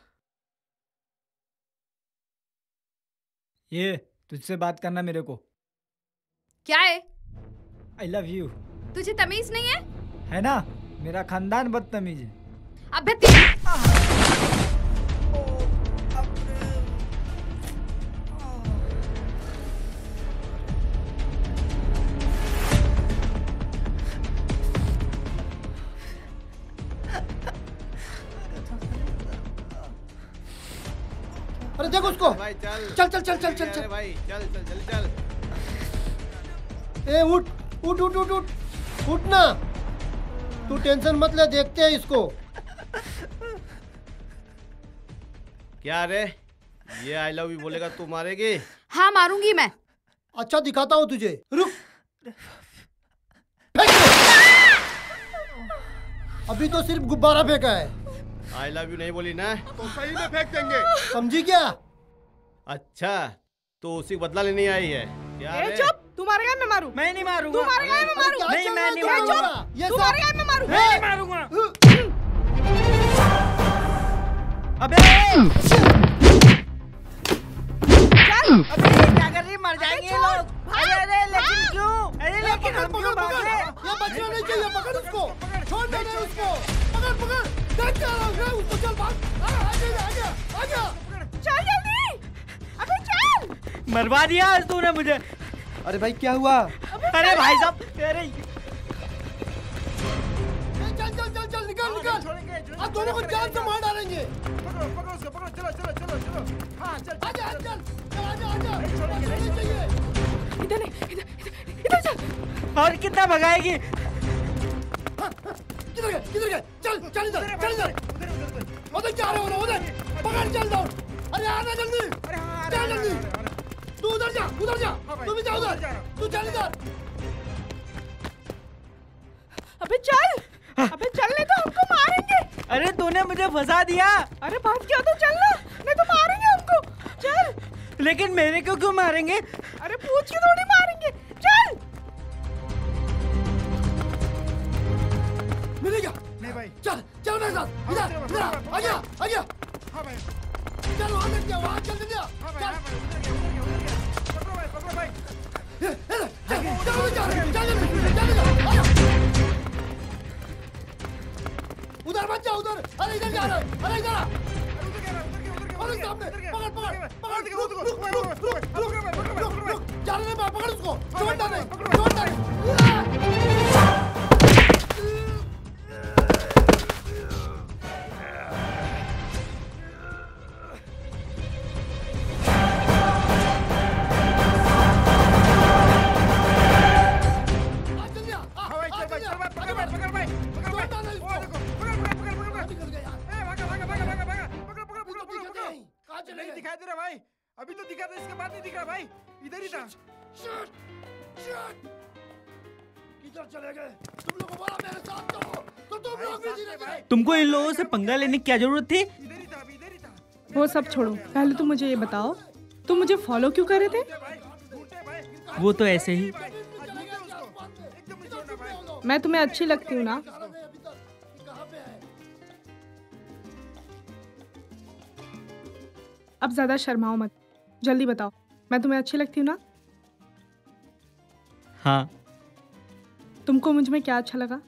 ये तुझसे बात करना मेरे को। क्या है? आई लव यू तुझे तमीज नहीं है? है ना? मेरा खानदान बदतमीज है। अबे चल चल चल चल चल चल। अरे चल भाई चल चल चल ए उठ उठ उठ उठ उठ। उठ ना। तू टेंशन मत ले देखते हैं इसको। क्या रे? ये आई लव यू बोलेगा तू मारेगी? हाँ मारूँगी मैं। अच्छा दिखाता हूँ तुझे। रुक। अभी तो सिर्फ़ गुब्बारा फेंका है। आई लव यू नहीं बोली ना? तो सही में फेंक देंगे। समझी क्या? अच्छा तो उसी बदला लेने आई है। क्या ए चुप! तू मारेगा मैं मारू? मैं नहीं मारूँगा। तू मारेगा मैं मारू? नहीं, मैं नहीं मारूँगा। तू मैं मारू? मैं नहीं मारूँगा। अबे अबे क्या कर रही मर जाएँगे लोग। अरे अरे लेकिन क्यों? अरे लेकिन हम क्यों भाग? रहे ये बचना नहीं चाहिए पकड़ उसको। छोड़ देना उसको। पकड़ पकड़। देख क्या रहा है उसको चल भाग। आ, आगे आगे आगे। चल जल्दी। चल मरवा दिया आज तूने मुझे। अरे भाई क्या हुआ? अरे भाई साहब अरे चल चल चल चल निकल निकल। आज दोनों को जान से मार डालेंगे। पकड़ो पकड़ो उसको पकड़ो चलो चलो चलो चलो। हाँ चल आजा आजा चल। आजा आजा। छोड़नी चाहिए। इधर नहीं इधर इधर इधर चल। और कितना भगाएगी? किधर गए किधर गए? चल चल इधर चल इधर। उधर जा रहे हो ना उधर? पकड़ चल दो अरे आना जल्दी। चल जल्दी। तू उधर जा उधर जा। तू भी जा उधर। तू चल इधर। अबे चल अबे चलने तो हमको मारेंगे। अरे तूने मुझे फंसा दिया। अरे बात क्या तो चल ना नहीं तो मारेंगे हमको। चल। लेकिन मेरे को क्यों मारेंगे? अरे पूछ के से पंगा लेने की क्या ज़रूरत थी? वो सब छोड़ो। पहले तुम मुझे ये बताओ तुम मुझे फॉलो क्यों कर रहे थे? वो तो ऐसे ही। मैं तुम्हें अच्छी लगती हूँ ना। अब ज़्यादा शर्माओ मत। जल्दी बताओ मैं तुम्हें अच्छी लगती हूँ ना? हाँ। तुमको मुझमें क्या अच्छा लगा?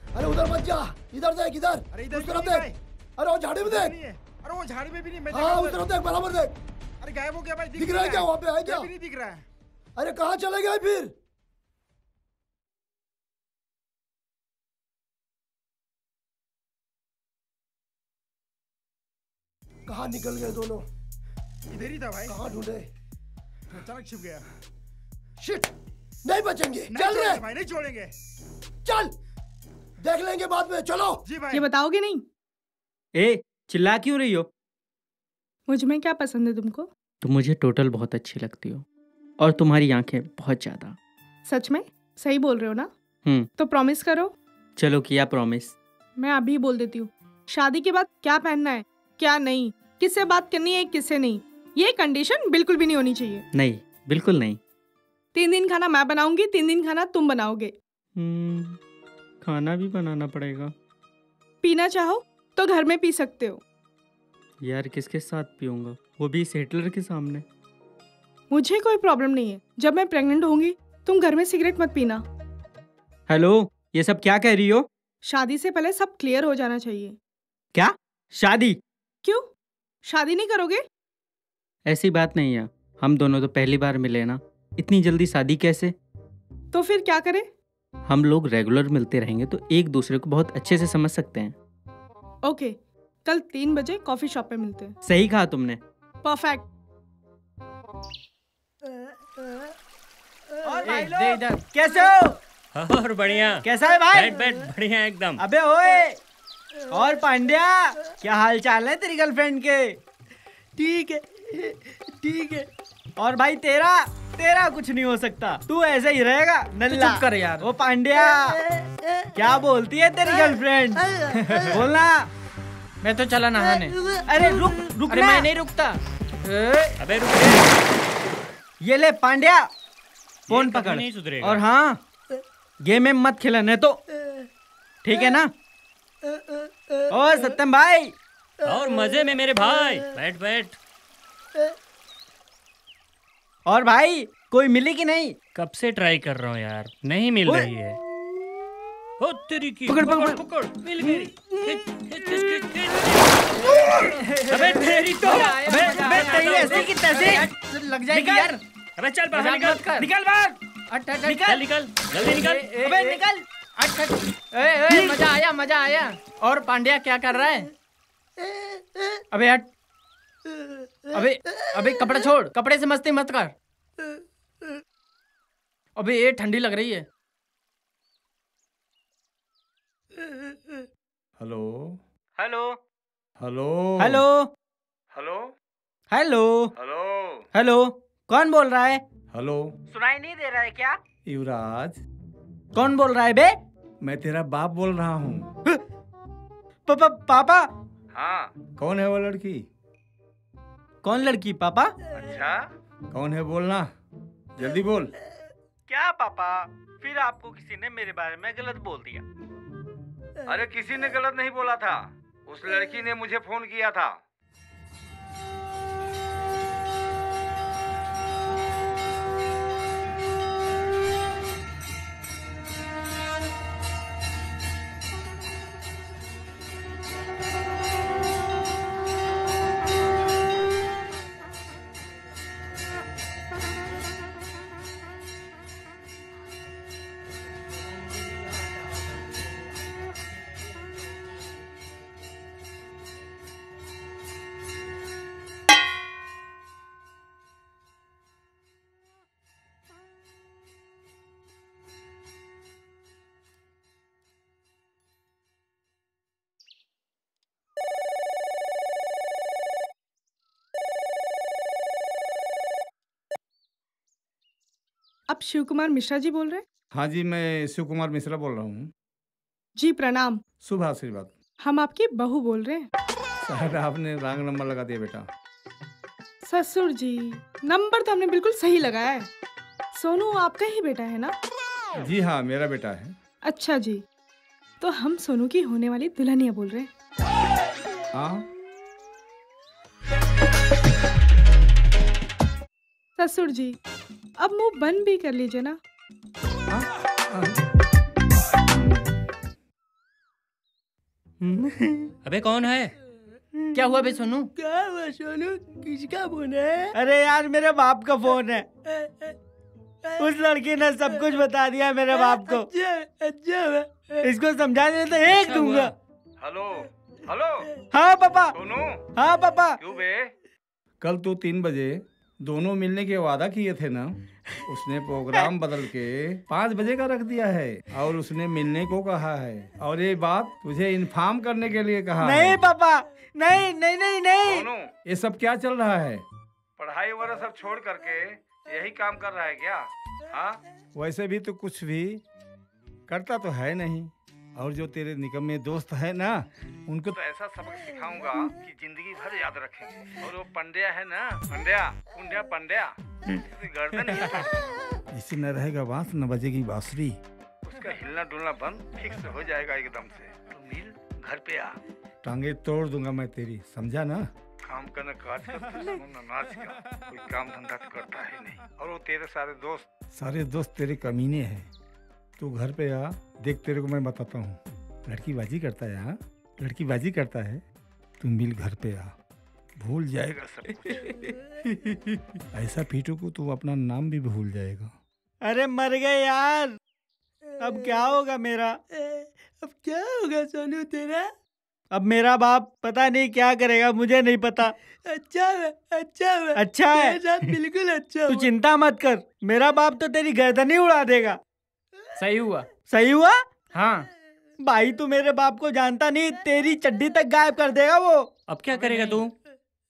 अरे उधर मत जा। इधर देख इधर। अरे इधर उस तरफ़ देख। अरे वो झाड़ी में देख। अरे वो झाड़ी में भी नहीं मैं हाँ उस तरफ़ देख बराबर देख। अरे गायब हो गया भाई दिख रहा है क्या वहाँ पे है क्या? नहीं दिख रहा है। अरे कहाँ चले गए फिर? कहाँ निकल गए दोनों? इधर ही था भाई। कहाँ ढूंढे? अचानक छिप गया। शिट नहीं बचेंगे। नहीं चल रहे भाई नहीं छोड़ेंगे। चल! देख लेंगे बाद में चलो। जी ये बताओगे नहीं? ए चिल्ला क्यों रही हो? मुझमें क्या पसंद है तुमको? तुम मुझे टोटल बहुत अच्छी लगती हो और तुम्हारी आँखें बहुत ज़्यादा। सच में? सही बोल रहे हो ना? हम्म। तो प्रॉमिस करो। चलो किया प्रॉमिस मैं अभी बोल देती हूँ। शादी के बाद क्या पहनना है क्या नहीं किससे बात करनी है किससे नहीं ये कंडीशन बिल्कुल भी नहीं होनी चाहिए। नहीं बिल्कुल नहीं। तीन दिन खाना मैं बनाऊँगी तीन दिन खाना तुम बनाओगे। हम्म, खाना भी बनाना पड़ेगा। पीना चाहो तो घर में पी सकते हो। यार किसके साथ पीऊँगा? वो भी इस हिटलर के सामने। मुझे कोई प्रॉब्लम नहीं है। जब मैं प्रेग्नेंट होंगी तुम घर में सिगरेट मत पीना। हेलो ये सब क्या कह रही हो? शादी से पहले सब क्लियर हो जाना चाहिए। क्या? शादी? क्यों? शादी नहीं करोगे? ऐसी बात नहीं है। हम दोनों तो पहली बार मिले ना। इतनी जल्दी शादी कैसे? तो फिर क्या करें? हम लोग रेगुलर मिलते रहेंगे तो एक दूसरे को बहुत अच्छे से समझ सकते हैं। ओके okay, कल तीन बजे कॉफ़ी शॉप पे मिलते हैं। सही कहा तुमने। परफेक्ट और भाई दे कैसे हो? और बढ़िया। कैसा है भाई? बैठ बैठ बढ़िया एकदम। अबे ओए और पांड्या क्या हाल चाल है तेरी गर्लफ्रेंड के? ठीक है ठीक है। और भाई तेरा तेरा कुछ नहीं हो सकता। तू ऐसे ही रहेगा नल्ला। चुप कर यार। ओ पांड्या। क्या बोलती है तेरी गर्लफ्रेंड बोलना। मैं तो चला नहाने। अरे रुक रुक अरे मैं नहीं रुकता। अबे रुक ये ले पांड्या। फ़ोन पकड़। नहीं सुधरेगा। और हाँ गेम में मत खेलने तो। ठीक है ना? ओ सत्यम भाई। और मज़े में मेरे भाई। बैठ बैठ। और भाई कोई मिली कि नहीं? कब से ट्राई कर रहा हूँ यार। नहीं मिल रही है। ओ तेरी की पकड़, पकड़, पकड़ मिल गई। अबे तेरी तो अबे अबे तेरी ऐसी की तैसी। लग जाएगी यार। अबे चल बाहर निकल। निकल बाहर। हट हट निकल निकल। जल्दी निकल। अबे निकल। अच्छा ए, ए, मज़ा आया मज़ा आया। और पांड्या क्या कर रहा है? अबे हट अबे अबे कपड़ा छोड़ कपड़े से मस्ती मत कर। अबे ये ठंडी लग रही है। Hello. Hello. Hello. Hello. Hello. Hello. Hello. Hello. कौन बोल रहा है? हेलो। सुनाई नहीं दे रहा है क्या? युवराज। कौन बोल रहा है बे? मैं तेरा बाप बोल रहा हूँ। पापा पापा? हाँ। कौन है वो लड़की? कौन लड़की पापा? अच्छा? कौन है बोलना? जल्दी बोल। क्या पापा? फिर आपको किसी ने मेरे बारे में गलत बोल दिया। अरे किसी ने गलत नहीं बोला था। उस लड़की ने मुझे फ़ोन किया था। आप शिव कुमार मिश्रा जी बोल रहे हैं? हाँ जी मैं शिव कुमार मिश्रा बोल रहा हूँ। जी प्रणाम। शुभ आशीर्वाद। हम आपकी बहू बोल रहे हैं। साहब आपने रंग नंबर लगा दिया बेटा। ससुर जी नंबर तो हमने बिल्कुल सही लगाया है। सोनू आपका ही बेटा है ना? जी हाँ मेरा बेटा है। अच्छा जी तो हम सोनू की होने वाली दुल्हनिया बोल रहे हैं। हाँ। ससुर जी अब मुँह बंद भी कर लीजिए ना। अबे कौन है? क्या हुआ बे सोनू? क्या हुआ सोनू? किसका फ़ोन है? अरे यार मेरे बाप का फ़ोन है। उस लड़की ने सब कुछ बता दिया मेरे बाप को। अच्छा अच्छा इसको समझाने तो एक दूँगा। Hello hello. हाँ पापा। सोनू हाँ पापा। क्यों बे? कल तू तीन बजे दोनों मिलने के वादा किए थे ना उसने प्रोग्राम बदल के पाँच बजे का रख दिया है और उसने मिलने को कहा है। और ये बात तुझे इन्फॉर्म करने के लिए कहा नहीं है पापा नहीं नहीं नहीं नहीं। ये सब क्या चल रहा है? पढ़ाई वगैरह सब छोड़ करके यही काम कर रहा है क्या? हाँ? वैसे भी तो कुछ भी करता तो है नहीं। और जो तेरे निकम्मे दोस्त है ना उनको तो ऐसा सबक सिखाऊँगा कि ज़िंदगी भर याद रखेंगे और वो पंड्या है ना पंड्या पुंड्या पंड्या गर्दन ही काट- जिससे न रहेगा बाँस न बजेगी बांसुरी। उसका हिलना डुलना बंद फिक्स हो जाएगा एकदम से। तो मिल घर पे आ। टांगे तोड़ दूँगा मैं तेरी समझा ना? काम करना काज का दुश्मन न नाच का। कोई काम धंधा तो करता है नहीं। और वो तेरे सारे दोस्त। सारे दोस्त तेरे कमीने हैं। तू घर पे आ देख तेरे को मैं बताता हूँ। लड़की बाजी करता है हाँ? लड़की बाजी करता है तू मिल घर पे आ। भूल जाएगा सब कुछ। ऐसा पीटू को तू अपना नाम भी भूल जाएगा। अरे मर गए यार। अब क्या होगा मेरा? अब क्या होगा सोनू तेरा? अब मेरा बाप पता नहीं क्या करेगा मुझे नहीं पता। अच्छा है अच्छा है। अच्छा है। बिल्कुल अच्छा तू चिंता मत कर मेरा बाप तो तेरी गर्दन ही उड़ा देगा। सही हुआ। सही हुआ? हाँ। भाई तू मेरे बाप को जानता नहीं तेरी चड्डी तक गायब कर देगा वो। अब क्या करेगा तू?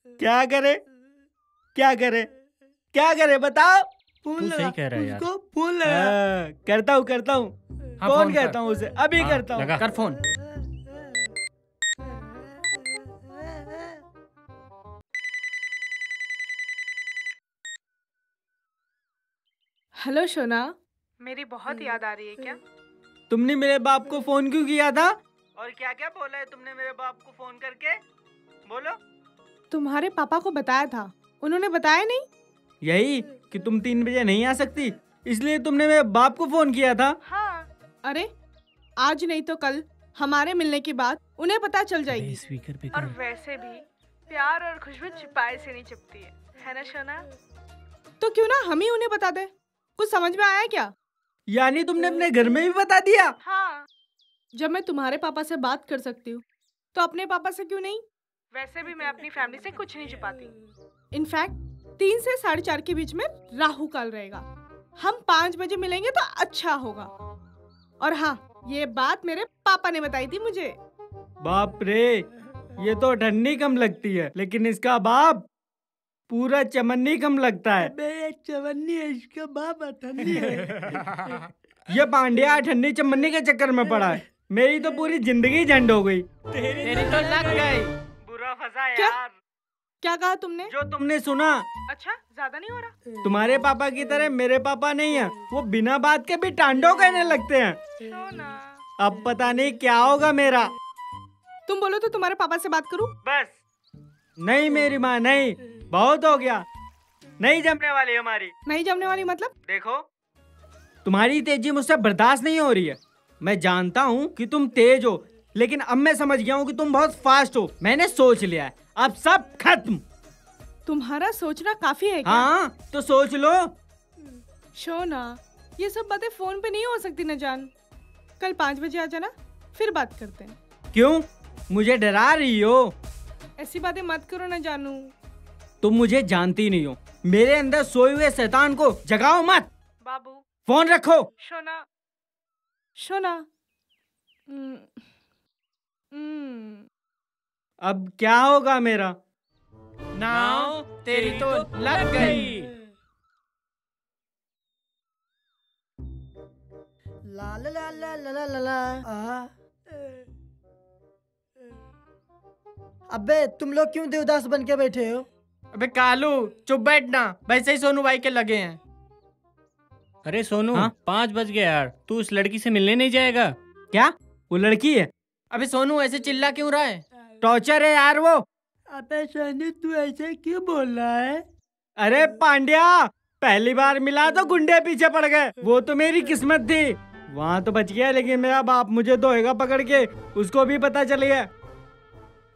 क्या करे? क्या करे? क्या करे बताओ। फ़ोन लगा सही कह रहा है यार। उसको फ़ोन लगा हाँ, करता हूँ करता हूँ। हाँ, फ़ोन कर। कहता हूँ उसे। अभी हाँ, करता हूँ। कर फ़ोन। हेलो सोना। मेरी बहुत याद आ रही है क्या? तुमने मेरे बाप को फ़ोन क्यों किया था? और क्या क्या बोला है तुमने मेरे बाप को फ़ोन करके? बोलो। तुम्हारे पापा को बताया था। उन्होंने बताया नहीं? यही कि तुम तीन बजे नहीं आ सकती इसलिए तुमने मेरे बाप को फ़ोन किया था। हाँ। अरे आज नहीं तो कल। हमारे मिलने की बात उन्हें पता चल जाएगी। स्पीकर पे और वैसे भी प्यार और खुशबू छिपाए से नहीं छिपती है। है ना सोना तो क्यों ना हम ही उन्हें बता दे? कुछ समझ में आया क्या? यानी तुमने अपने घर में भी बता दिया। हाँ। जब मैं तुम्हारे पापा से बात कर सकती हूँ तो अपने पापा से क्यों नहीं? वैसे भी मैं अपनी फैमिली से कुछ नहीं छुपाती। इनफैक्ट तीन से साढ़े चार के बीच में राहु काल रहेगा। हम पाँच बजे मिलेंगे तो अच्छा होगा। और हाँ ये बात मेरे पापा ने बताई थी मुझे। बाप रे ये तो ठंडी कम लगती है लेकिन इसका बाप पूरा चमन्नी कम लगता है। मेरे चवन्नी है इसका बाप ठंडी है। ये पांड्या ठंडी चमन्नी के चक्कर में पड़ा है। मेरी तो पूरी ज़िंदगी झंड हो गई। तेरी तो लग गई। बुरा फंसा क्या? क्या कहा तुमने? जो तुमने सुना। अच्छा ज़्यादा नहीं हो रहा? तुम्हारे पापा की तरह मेरे पापा नहीं है। वो बिना बात के भी टांडो कहने लगते हैं। अब पता नहीं क्या होगा मेरा। तुम बोलो तो तुम्हारे पापा से बात करूँ। बस। नहीं मेरी माँ नहीं। बहुत हो गया। नहीं जमने वाली हमारी। नहीं जमने वाली मतलब? देखो तुम्हारी तेज़ी मुझसे बर्दाश्त नहीं हो रही है। मैं जानता हूँ कि तुम तेज हो लेकिन अब मैं समझ गया हूँ कि तुम बहुत फास्ट हो। मैंने सोच लिया है। अब सब खत्म। तुम्हारा सोचना काफ़ी है क्या? हाँ तो सोच लो। शो ना ये सब बातें फ़ोन पे नहीं हो सकती न जान। कल पाँच बजे आ जाना फिर बात करते हैं। क्यों? मुझे डरा रही हो। ऐसी बातें मत करो न जानू। तुम मुझे जानती नहीं हो। मेरे अंदर सोए हुए शैतान को जगाओ मत। बाबू। फ़ोन रखो। सोना सोना हम्म। हम्म। अब क्या होगा मेरा? नाव तेरी तो लग गई। ला ला ला ला ला ला ला। अबे तुम लोग क्यों देवदास बन के बैठे हो? अबे कालू चुप बैठना। वैसे ही सोनू भाई के लगे हैं। अरे सोनू हाँ? पाँच बज गया यार। तू उस लड़की से मिलने नहीं जाएगा। क्या? वो लड़की है। अबे सोनू ऐसे चिल्ला क्यों रहा है? टॉर्चर है यार वो। अबे सोनू तू ऐसे क्यों बोल रहा है? अरे पांड्या पहली बार मिला तो गुंडे पीछे पड़ गए। वो तो मेरी किस्मत थी। वहाँ तो बच गया लेकिन मेरा बाप मुझे धोएगा पकड़ के। उसको भी पता चल गया।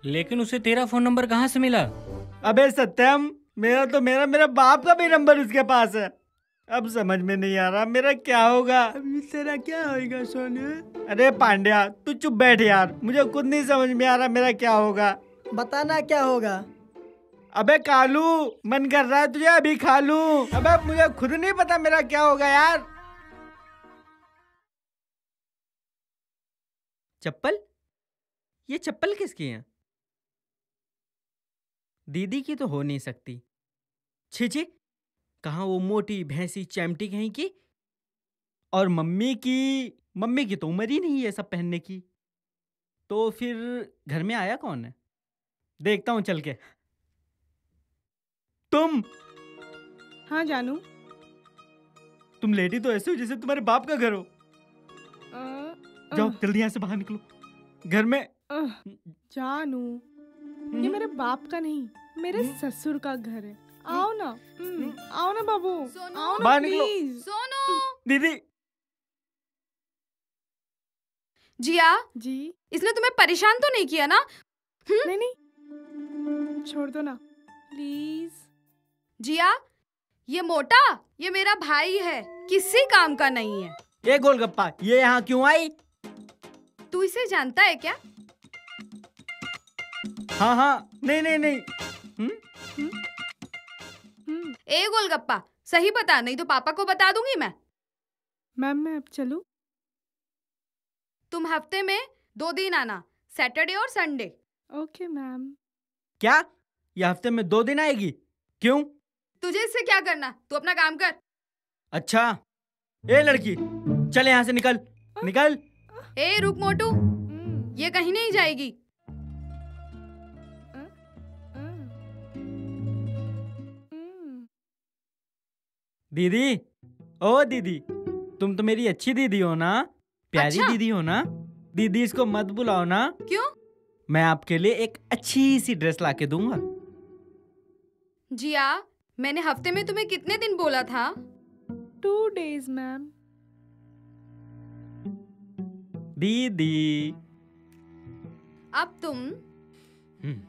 लेकिन उसे तेरा फ़ोन नंबर कहाँ से मिला? अबे सत्यम मेरा तो मेरा मेरा बाप का भी नंबर उसके पास है। अब समझ में नहीं आ रहा मेरा क्या होगा? अभी तेरा क्या होएगा सोनू? अरे पांड्या तू चुप बैठ यार मुझे खुद नहीं समझ में आ रहा मेरा क्या होगा? बताना क्या होगा? अबे कालू मन कर रहा है तुझे अभी खा लू। अबे मुझे खुद नहीं पता मेरा क्या होगा यार। चप्पल? ये चप्पल किसकी है? दीदी की तो हो नहीं सकती। छी छी कहाँ वो मोटी भैंसी चैमटी कहीं की? और मम्मी की मम्मी की तो उम्र ही नहीं है सब पहनने की। तो फिर घर में आया कौन है? देखता हूँ चल के। तुम! हाँ जानू। तुम लेटी तो ऐसे हो जैसे तुम्हारे बाप का घर हो। जाओ जल्दी यहाँ से बाहर निकलो। घर में जानू। ये मेरे बाप का नहीं मेरे ससुर का घर है। आओ ना। हम्म, आओ ना बाबू। आओ ना प्लीज़ सोनू। दीदी। जिया जी। इसने तुम्हें परेशान तो नहीं किया ना? नहीं नहीं। छोड़ दो ना। प्लीज़ जिया ये मोटा ये मेरा भाई है। किसी काम का नहीं है। ये गोलगप्पा ये यहाँ क्यों आई? तू इसे जानता है क्या? हाँ हाँ नहीं नहीं नहीं। ए गोलगप्पा सही बता नहीं तो पापा को बता दूँगी मैं। मैम मैं अब चलूँ। तुम हफ़्ते में दो दिन आना सैटरडे और संडे। Okay ma'am. क्या? ये हफ़्ते में दो दिन आएगी? क्यों? तुझे इससे क्या करना? तू अपना काम कर। अच्छा। ए लड़की चल यहाँ से निकल। निकल। ए रुक मोटू। ये कहीं नहीं जाएगी। दीदी? ओ दीदी तुम तो मेरी अच्छी दीदी हो ना? प्यारी अच्छा? दीदी हो ना? दीदी इसको मत बुलाओ ना। क्यों? मैं आपके लिए एक अच्छी सी ड्रेस ला के दूँगा जिया मैंने हफ़्ते में तुम्हें कितने दिन बोला था? टू डेज़ मैम दीदी। अब तुम हम्म,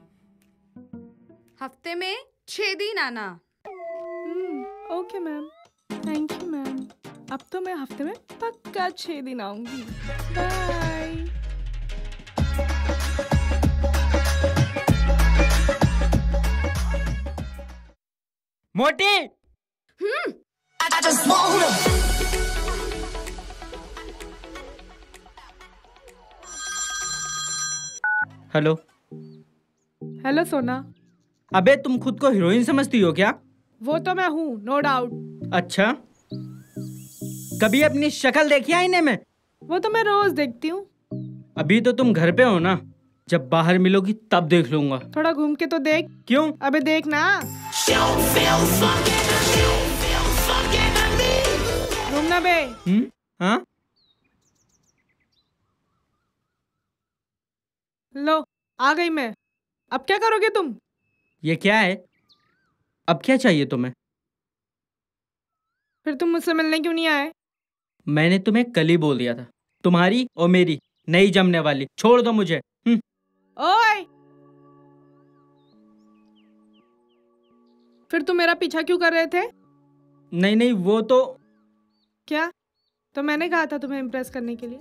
हफ़्ते में छह दिन आना। Okay ma'am thank you ma'am अब तो मैं हफ़्ते में पक्का छह दिन आऊँगी। बाय मोटी! हेलो हेलो सोना अबे तुम खुद को हीरोइन समझती हो क्या? वो तो मैं हूँ नो डाउट अच्छा। कभी अपनी शक्ल देखी आईने में? वो तो मैं रोज देखती हूँ। अभी तो तुम घर पे हो ना? जब बाहर मिलोगी तब देख लूँगा। थोड़ा घूम के तो देख। क्यों? अबे देख ना। घूमना बे। हम्म हाँ? लो आ गई मैं। अब क्या करोगे तुम? ये क्या है? अब क्या चाहिए तुम्हें? फिर तुम मुझसे मिलने क्यों नहीं आए? मैंने तुम्हें कल ही बोल दिया था। तुम्हारी और मेरी नहीं जमने वाली। छोड़ दो मुझे। हम्म। ओए! फिर तुम मेरा पीछा क्यों कर रहे थे? नहीं नहीं वो तो क्या? तो मैंने कहा था तुम्हें इम्प्रेस करने के लिए।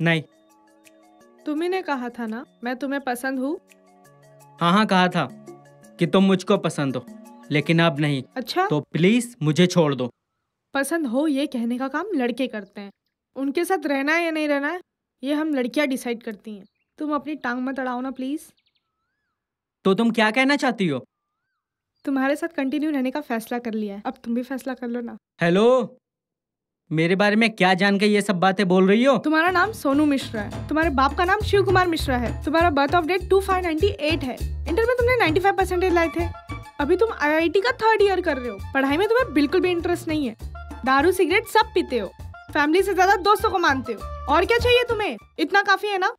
नहीं। तुम्ही ने कहा था ना मैं तुम्हें पसंद हूँ? हाँ हाँ कहा था कि तुम मुझको पसंद हो। लेकिन अब नहीं। अच्छा। तो प्लीज़ मुझे छोड़ दो। पसंद हो ये कहने का काम लड़के करते हैं। उनके साथ रहना है या नहीं रहना है ये हम लड़कियाँ डिसाइड करती हैं। तुम अपनी टांग मत अड़ाओ ना प्लीज़ तो तुम क्या कहना चाहती हो? तुम्हारे साथ कंटिन्यू रहने का फैसला कर लिया है। अब तुम भी फैसला कर लो ना। हेलो मेरे बारे में क्या जान के ये सब बातें बोल रही हो? तुम्हारा नाम सोनू मिश्रा है। तुम्हारे बाप का नाम शिव कुमार मिश्रा है। तुम्हारा birth of date two five ninety eight है। इंटर में तुमने नाइन्टी फाइव परसेंटेज लाए थे। अभी तुम आईआईटी का थर्ड ईयर कर रहे हो। पढ़ाई में तुम्हें बिल्कुल भी इंटरेस्ट नहीं है। दारू सिगरेट सब पीते हो। फैमिली से ज़्यादा दोस्तों को मानते हो। और क्या चाहिए तुम्हें? इतना काफ़ी है ना?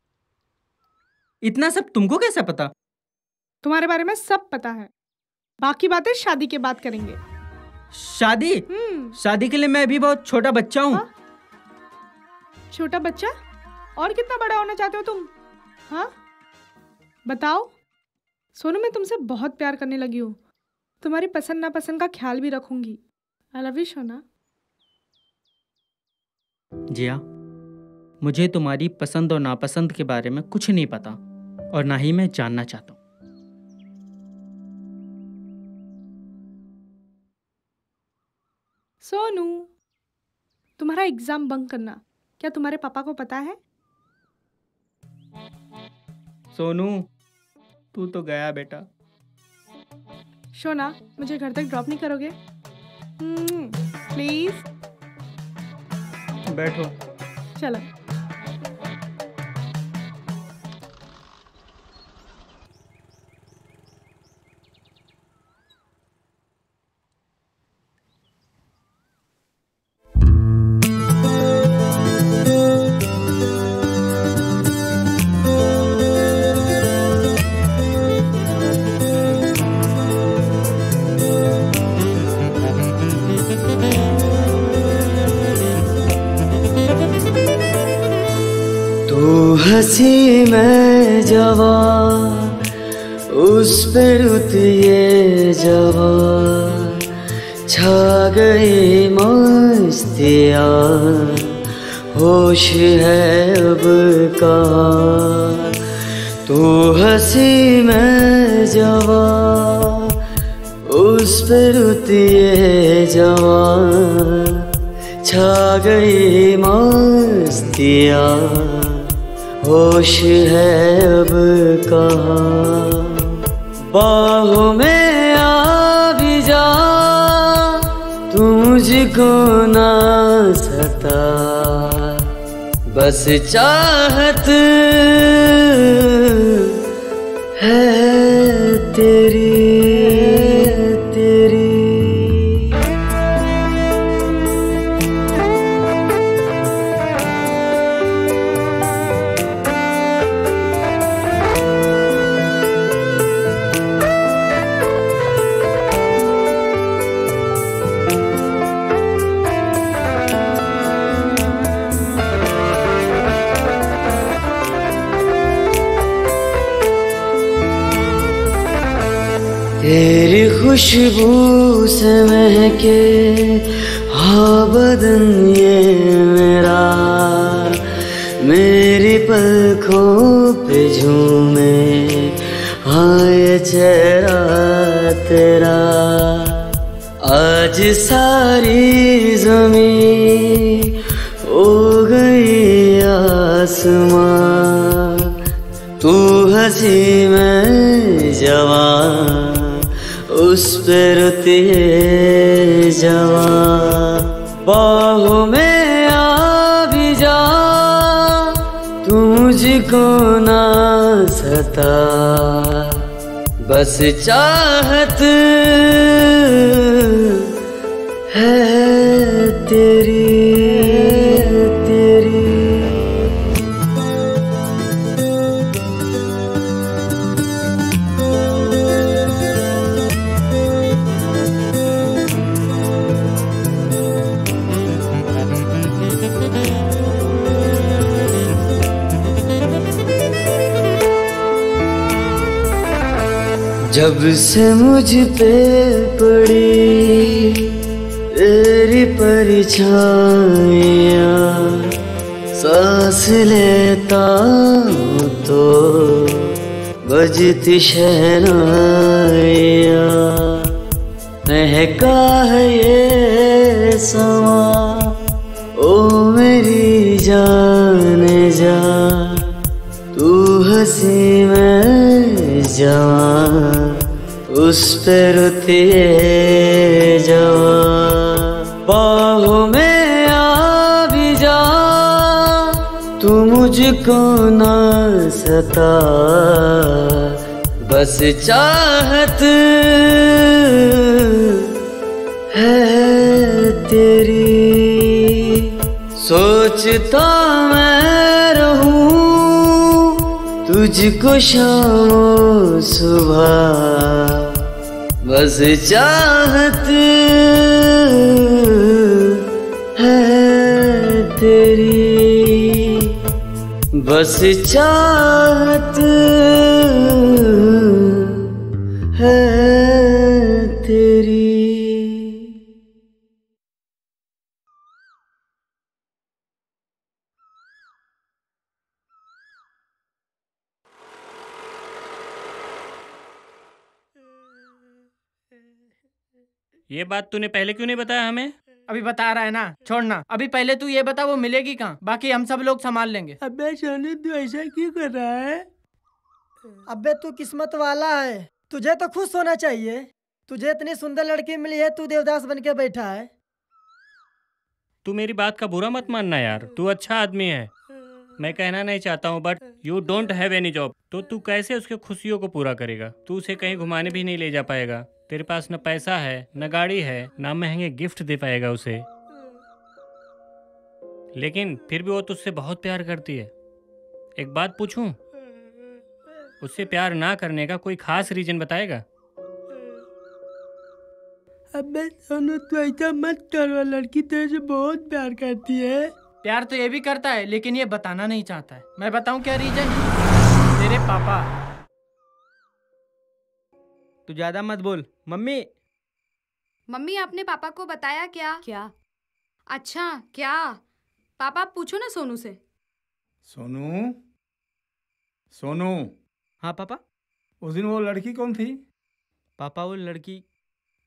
इतना सब तुमको कैसे पता? तुम्हारे बारे में सब पता है। बाकी बातें शादी के बाद करेंगे। शादी? शादी के लिए मैं अभी बहुत छोटा बच्चा हूँ। छोटा बच्चा? और कितना बड़ा होना चाहते हो तुम? हाँ? बताओ। सोनू मैं तुमसे बहुत प्यार करने लगी हूँ। तुम्हारी पसंद नापसंद का ख्याल भी रखूँगी। आई लव यू सोना। जिया मुझे तुम्हारी पसंद और नापसंद के बारे में कुछ नहीं पता और ना ही मैं जानना चाहता हूँ। सोनू तुम्हारा एग्ज़ाम बंक करना। क्या तुम्हारे पापा को पता है? सोनू तू तो गया बेटा। शोना मुझे घर तक ड्रॉप नहीं करोगे? प्लीज़ बैठो। चलो। जवा उस पे रुत ये जवा छा गई मस्तिया, होश है अब का। तू हँसी मैं जवा उस पे रुत ये जवा छा गई मस्तिया होश है अब कहा? बाहों में आ भी जा, तू मुझको ना सता। बस चाहत है तेरी तेरी खुशबू से महके हाँ बदन ये मेरा। मेरी पलखों पे झूमे हाँ चेहरा तेरा। आज सारी जमी हो गई आसमां। तू हँसी में जवान उस पे रुतिए जवान। बाहों में आ भी जा तू मुझको ना सता। बस चाहत है तेरी जब से मुझ पे पड़ी तेरी परछाइया, सांस लेता तो बजती शहनाइया। महका है ये समा, ओ मेरी जान जा, तू हँसी में जवान उस पे रुतिए जवान बाहों में आ भी जा, तू मुझको ना सता। बस चाहत है तेरी। सोचता मैं रहूँ, तुझको शाम सुबह। बस चाहत है तेरी। बस चाहत है ये बात तूने पहले क्यों नहीं बताया हमें? अभी बता रहा है ना छोड़ना अभी पहले तू ये बता वो मिलेगी कहाँ? बाकी हम सब लोग संभाल लेंगे। अबे सोनू तू ऐसा क्यों कर रहा है? अबे तू किस्मत वाला है। तुझे तो खुश होना चाहिए। तुझे इतनी सुंदर लड़की मिली है तू देवदास बन के बैठा है। तू मेरी बात का बुरा मत मानना यार। तू अच्छा आदमी है। मैं कहना नहीं चाहता हूँ but you don't have any job तो तू कैसे उसके खुशियों को पूरा करेगा? तू उसे कहीं घुमाने भी नहीं ले जा पाएगा। तेरे पास न पैसा है न गाड़ी है न महँगे गिफ्ट दे पाएगा उसे। लेकिन फिर भी वो तुझसे बहुत प्यार करती है। एक बात पूछूँ? उससे प्यार ना करने का कोई खास रीजन बताएगा? अबे सोनू तू ऐसा मत कर लड़की तेरे से बहुत प्यार करती है। प्यार तो ये भी करता है लेकिन ये बताना नहीं चाहता है। मैं बताऊँ क्या रीजन? तेरे पापा तू ज़्यादा मत बोल। मम्मी। मम्मी आपने पापा को बताया क्या? क्या? अच्छा क्या? पापा आप पूछो ना सोनू से। सोनू? सोनू? हाँ पापा। उस दिन वो लड़की कौन थी? पापा वो लड़की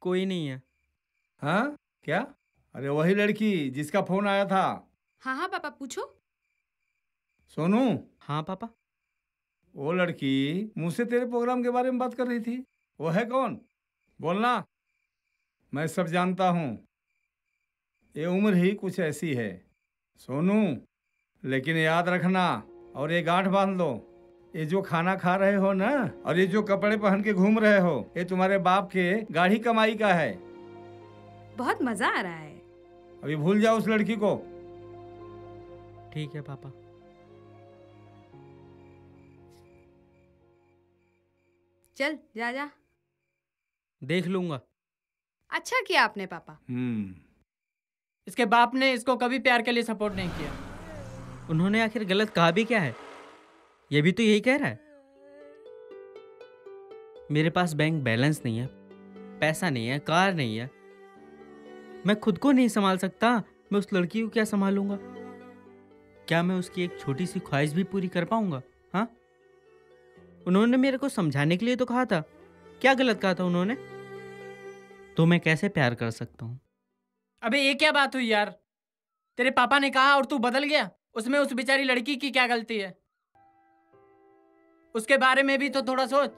कोई नहीं है। हाँ? क्या? अरे वही लड़की जिसका फ़ोन आया था। हाँ हाँ पापा पूछो। सोनू? हाँ पापा। वो लड़की मुझसे तेरे प्रोग्राम के बारे में बात कर रही थी। वो है कौन? बोलना। मैं सब जानता हूँ। ये उम्र ही कुछ ऐसी है। सोनू लेकिन याद रखना और ये गांठ बाँध लो। ये जो खाना खा रहे हो ना और ये जो कपड़े पहन के घूम रहे हो ये तुम्हारे बाप के गाढ़ी कमाई का है। बहुत मज़ा आ रहा है। अभी भूल जाओ उस लड़की को। ठीक है पापा। चल जा जा। देख लूँगा। अच्छा किया आपने पापा। हम्म। इसके बाप ने इसको कभी प्यार के लिए सपोर्ट नहीं किया। उन्होंने आखिर गलत कहा भी क्या है? ये भी तो यही कह रहा है। मेरे पास बैंक बैलेंस नहीं है पैसा नहीं है कार नहीं है। मैं खुद को नहीं संभाल सकता मैं उस लड़की को क्या संभालूँगा? क्या मैं उसकी एक छोटी सी ख्वाहिश भी पूरी कर पाऊँगा हाँ? उन्होंने मेरे को समझाने के लिए तो कहा था। क्या गलत कहा था उन्होंने? तो मैं कैसे प्यार कर सकता हूँ? अबे ये क्या बात हुई यार? तेरे पापा ने कहा और तू बदल गया? उसमें उस बेचारी लड़की की क्या गलती है? उसके बारे में भी तो थोड़ा सोच।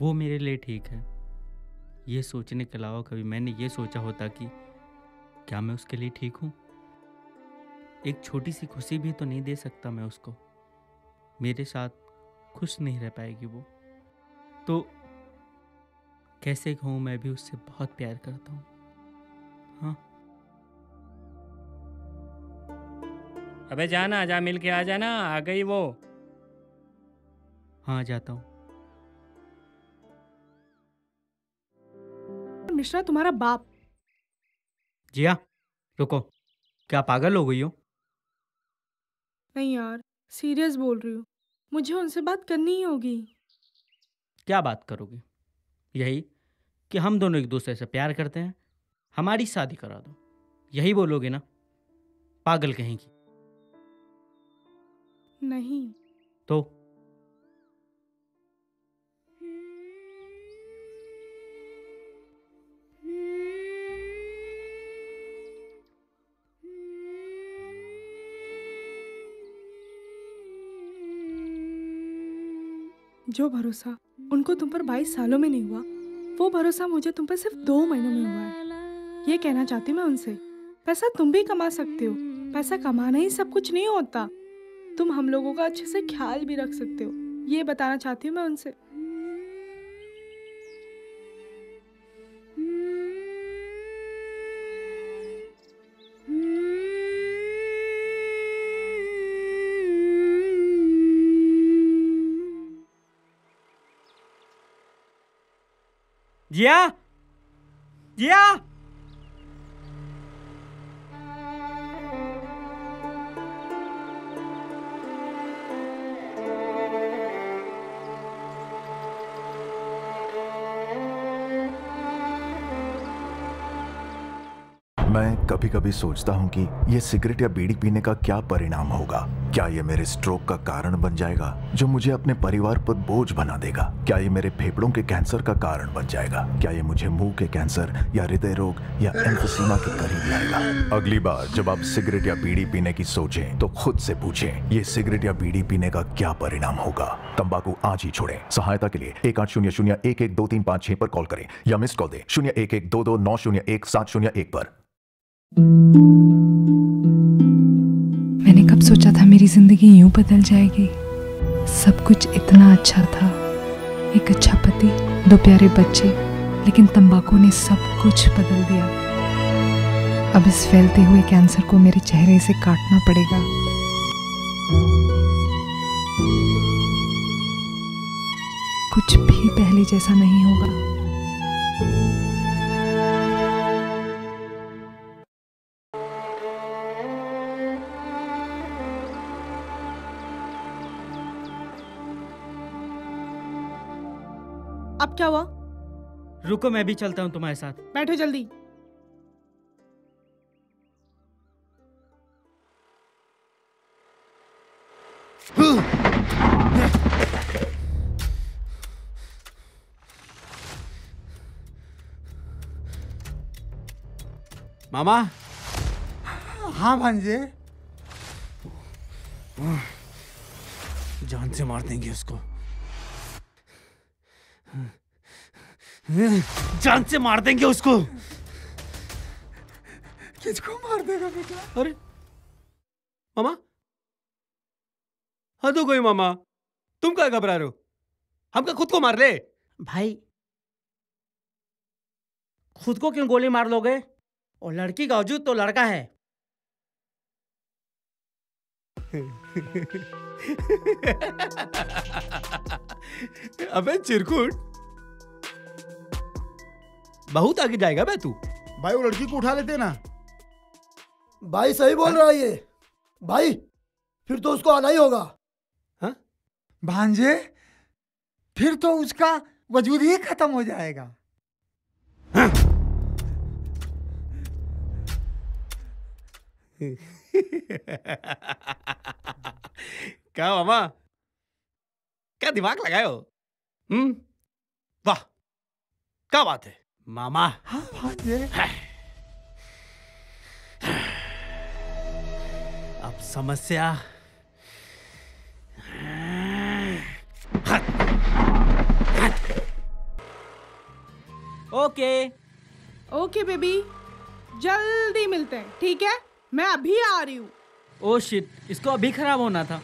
वो मेरे लिए ठीक है। ये सोचने के अलावा कभी मैंने ये सोचा होता कि क्या मैं उसके लिए ठीक हूँ? एक छोटी सी खुशी भी तो नहीं दे सकता मैं उसको। मेरे साथ खुश नहीं रह पाएगी वो। तो कैसे कहूँ मैं भी उससे बहुत प्यार करता हूँ। हाँ? अबे जाना जा मिल के आ जाना आ गई वो। हाँ जाता हूँ। मिश्रा तुम्हारा बाप जिया रुको क्या पागल हो गई हो? नहीं यार सीरियस बोल रही हूँ। मुझे उनसे बात करनी ही होगी। क्या बात करोगी? यही कि हम दोनों एक दूसरे से प्यार करते हैं हमारी शादी करा दो। यही बोलोगे ना? पागल कहेंगी। नहीं। तो? जो भरोसा उनको तुम पर 22 सालों में नहीं हुआ, वो भरोसा मुझे तुम पर सिर्फ़ दो महीनों में हुआ है। ये कहना चाहती मैं उनसे, पैसा तुम भी कमा सकते हो, पैसा कमाना ही सब कुछ नहीं होता। तुम हम लोगों का अच्छे से ख्याल भी रख सकते हो, ये बताना चाहती हूँ मैं उनसे। जिया जिया कभी कभी सोचता हूँ कि ये सिगरेट या बीड़ी पीने का क्या परिणाम होगा? क्या ये मेरे स्ट्रोक का कारण बन जाएगा, जो मुझे अपने परिवार पर बोझ बना देगा? क्या ये मेरे फेफड़ों के कैंसर का कारण बन जाएगा? क्या ये मुझे मुँह के कैंसर या हृदय रोग या एम्फोसीमा के करीब लाएगा? अगली बार जब आप सिगरेट या बीड़ी पीने की सोचें तो खुद से पूछें, ये सिगरेट या बीड़ी पीने का क्या परिणाम होगा? तंबाकू आज ही छोड़ें। सहायता के लिए एक आठ शून्य शून्य एक एक दो तीन पाँच छह पर कॉल करें या मिस कॉल दे शून्य एक एक दो दो नौ शून्य एक सात शून्य एक पर। मैंने कब सोचा था मेरी ज़िंदगी यूँ बदल जाएगी। सब कुछ इतना अच्छा था। एक अच्छा पति, दो प्यारे बच्चे, लेकिन तंबाकू ने सब कुछ बदल दिया। अब इस फैलते हुए कैंसर को मेरे चेहरे से काटना पड़ेगा। कुछ भी पहले जैसा नहीं होगा। क्या हुआ? रुको मैं भी चलता हूँ तुम्हारे साथ। बैठो जल्दी। मामा? हाँ भांजे। जान से मार देंगे उसको। जान से मार देंगे उसको। किसको मार देगा बेटा? अरे मामा? हाँ तो कोई मामा। तुम क्या घबरा रहे हो? हम क्या खुद को मार ले? भाई खुद को क्यों गोली मार लोगे? और लड़की का वजूद तो लड़का है। अबे चिरकुट। बहुत आगे जाएगा बे तू। भाई वो लड़की को उठा लेते ना। भाई सही बोल रहा है ये। भाई फिर तो उसको आना ही होगा। भांजे फिर तो उसका वजूद ही खत्म हो जाएगा। क्या मामा क्या दिमाग लगाए हो? हम्म? वाह क्या बात है। मामा। हाँ भांजे अब समस्या। ओके। Okay baby. जल्दी मिलते हैं ठीक है? मैं अभी आ रही हूँ। Oh shit. इसको अभी खराब होना था।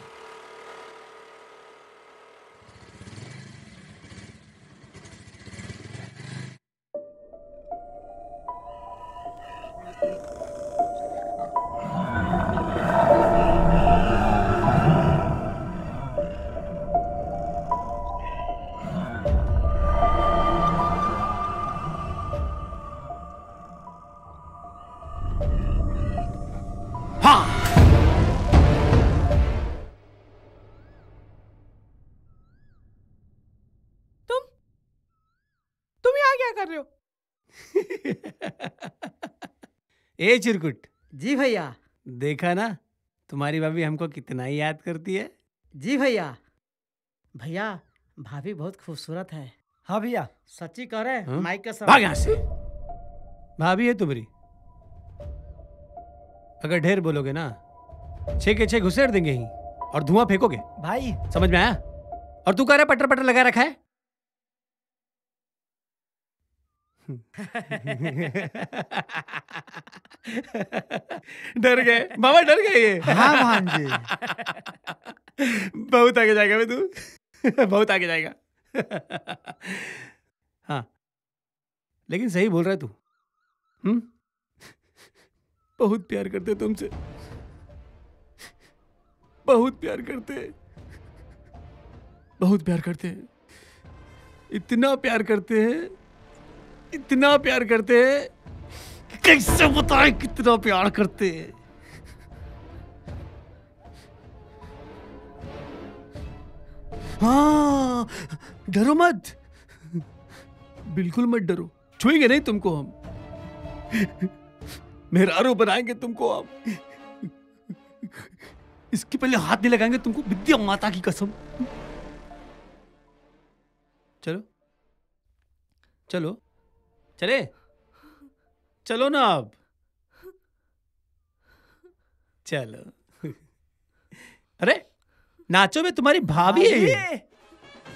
ए चिरकुट। जी भैया। देखा ना तुम्हारी भाभी हमको कितना ही याद करती है। जी भैया। भैया भाभी बहुत खूबसूरत है। हाँ भैया। सच्ची कह रहे हाँ? माइक का भाग यहाँ से। भाभी है तुम्हारी। अगर ढेर बोलोगे ना छे के छे घुसेड़ देंगे ही और धुआँ फेंकोगे। भाई। समझ में आया? और तू कह रहा पटर पटर लगा रखा है? डर गए। मामा डर गए ये? हाँ भांजे बहुत आगे जाएगा मैं तू। बहुत आगे जाएगा। हाँ। लेकिन सही बोल रहा है तू। हम्म? बहुत प्यार करते तुमसे। बहुत प्यार करते। बहुत प्यार करते। हैं इतना प्यार करते हैं। इतना प्यार करते हैं। कैसे बताएँ कितना प्यार करते हैं? हाँ डरो मत। बिल्कुल मत डरो। छुएँगे नहीं तुमको हम। मेहरारू बनाएँगे तुमको हम। इसके पहले हाथ नहीं लगाएँगे, तुमको विद्या माता की कसम। चलो। चलो। चले। चलो ना अब। चलो। अरे नाचो में तुम्हारी भाभी है ये।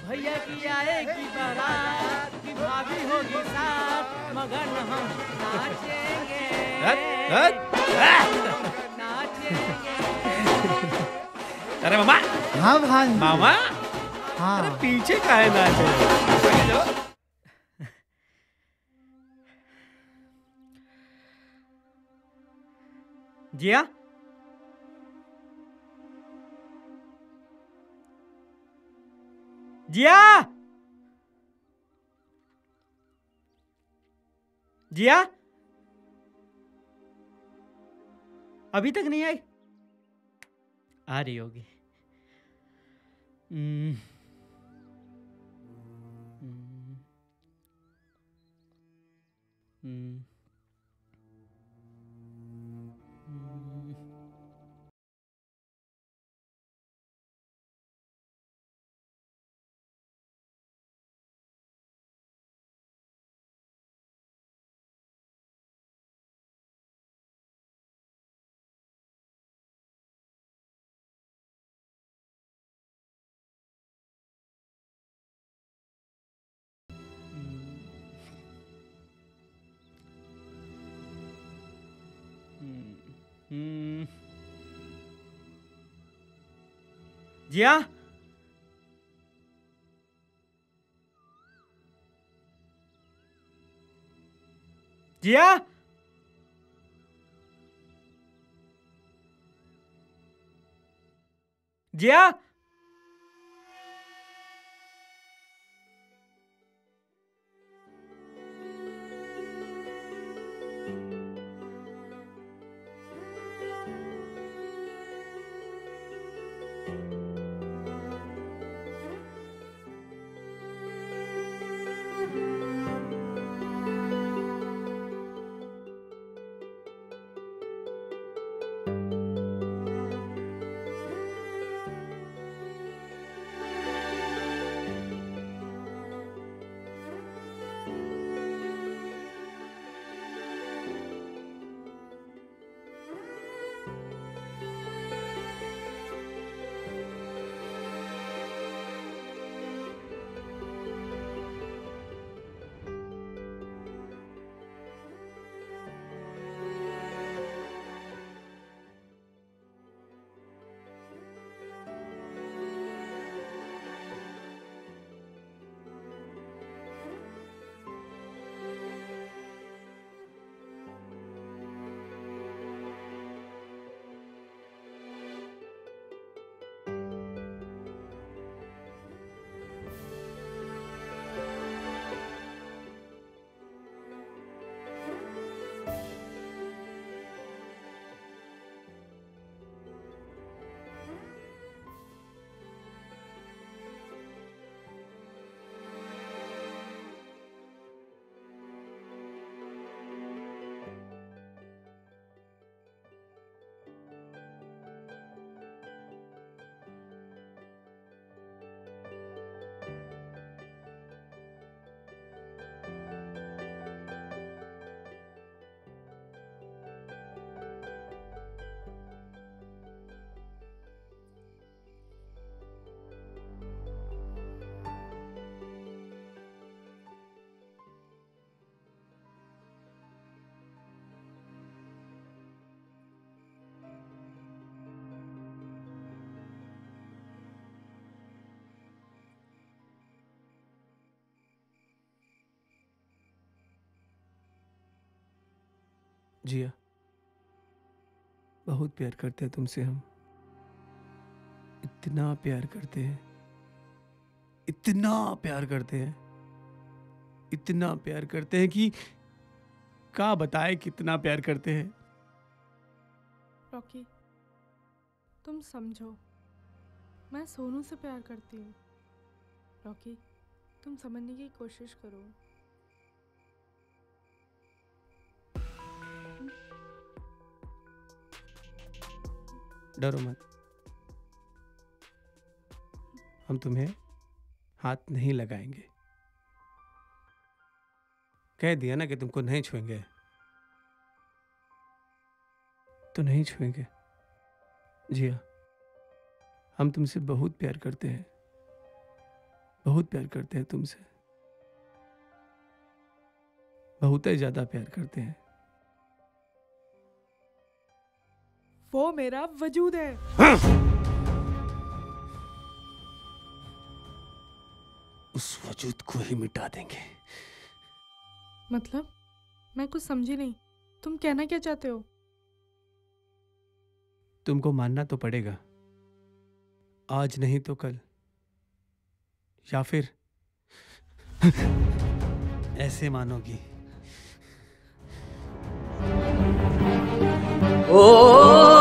भैया की आएगी बारात की भाभी होगी साथ मगन हम नाचेंगे। हट, हट, अरे मामा। हाँ भांजे मामा? हाँ। अरे पीछे का है नाचो। जिया जिया जिया अभी तक नहीं आई? आ रही होगी। हम्म, हम्म। हम्म। जिया जिया जिया जिया। बहुत प्यार करते हैं तुमसे हम। इतना प्यार करते हैं। इतना प्यार करते हैं। इतना प्यार करते हैं कि का बताए कितना प्यार करते हैं। रॉकी, तुम समझो। मैं सोनू से प्यार करती हूँ। रॉकी, तुम समझने की कोशिश करो। डरो मत। हम तुम्हें हाथ नहीं लगाएँगे। कह दिया ना कि तुमको नहीं छुएँगे। तो नहीं छुएँगे। जी हाँ हम तुमसे बहुत प्यार करते हैं। बहुत प्यार करते हैं तुमसे। बहुत ही ज़्यादा प्यार करते हैं। वो मेरा वजूद है। उस वजूद को ही मिटा देंगे। मतलब? मैं कुछ समझी नहीं। तुम कहना क्या चाहते हो? तुमको मानना तो पड़ेगा। आज नहीं तो कल। या फिर ऐसे मानोगी। दिल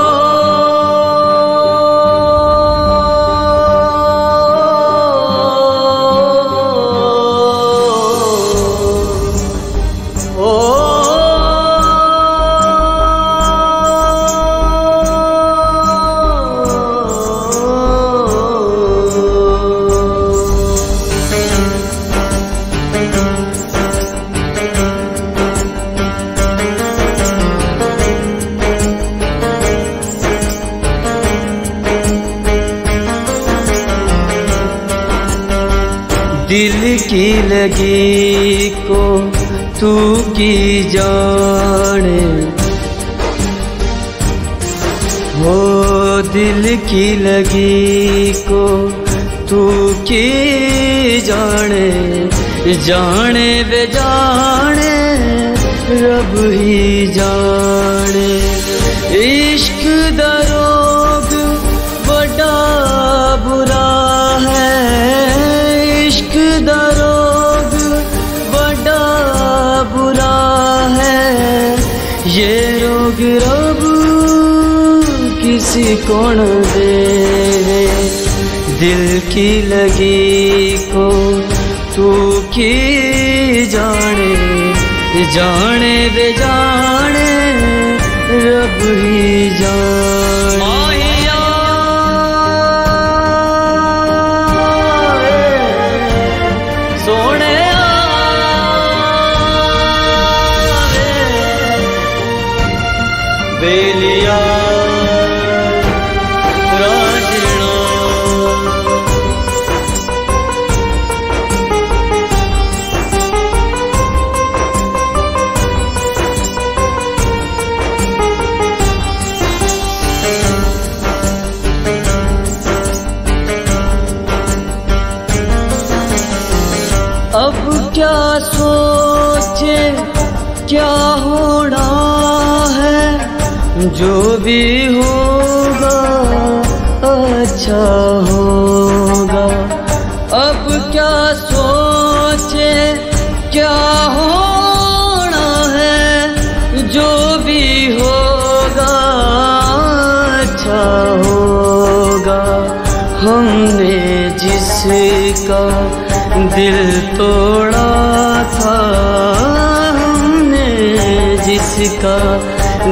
लगी को तू की जाने। हो दिल की लगी को तू की जाने। जाने बे जाने, रब ही जाने। किसी को न दे दिल की लगी को तू की जाने जाने बे जाने रब ही जाने।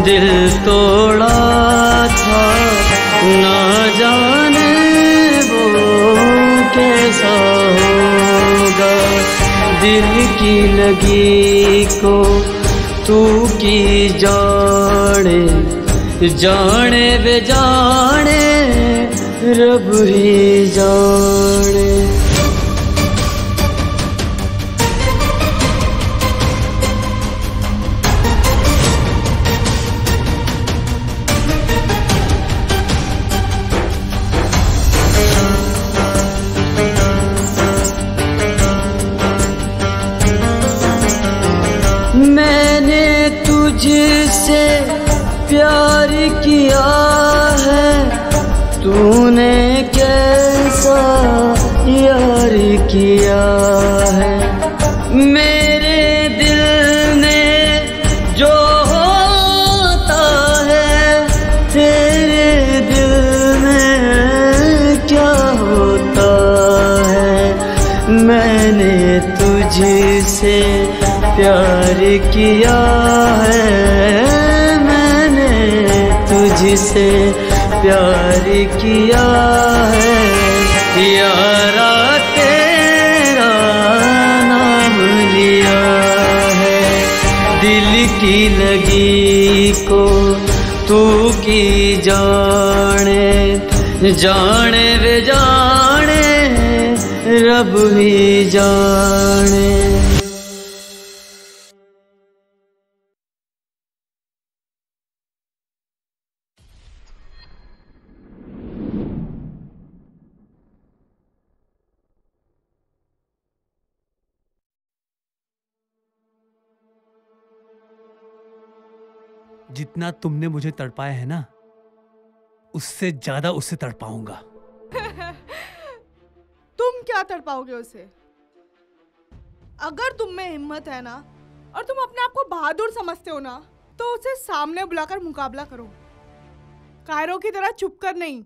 दिल तोड़ा था, ना जाने वो कैसा होगा। दिल की लगी को तू की जाने जाने वे जाने रब ही जाने। जाने वे जाने रब ही जाने। जितना तुमने मुझे तड़पाया है ना उससे ज़्यादा उससे तड़पाऊँगा तुम क्या तड़पाओगे उसे? अगर तुम में हिम्मत है ना और तुम अपने आप को बहादुर समझते हो ना तो उसे सामने बुलाकर मुकाबला करो। कायरों की तरह चुप कर नहीं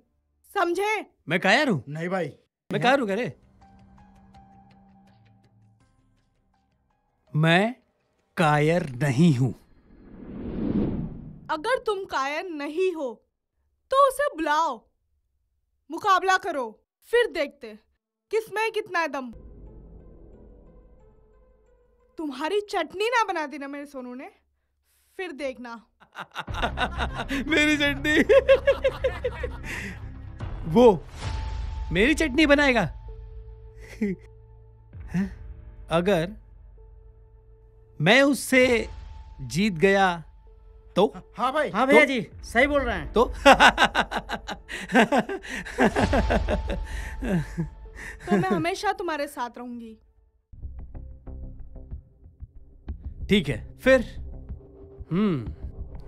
समझे? मैं कायर हूँ। नहीं भाई। मैं कायर हूँ करे मैं कायर नहीं हूँ। अगर तुम कायर नहीं हो तो उसे बुलाओ। मुकाबला करो। फिर देखते किसमें कितना है दम। तुम्हारी चटनी ना बना दी ना मेरे सोनू ने। फिर देखना। मेरी चटनी। वो, मेरी चटनी बनाएगा। अगर मैं उससे जीत गया तो? हाँ भाई। हाँ भैया तो, जी सही बोल रहे हैं। तो? तो मैं हमेशा तुम्हारे साथ रहूँगी। ठीक है फिर। हम्म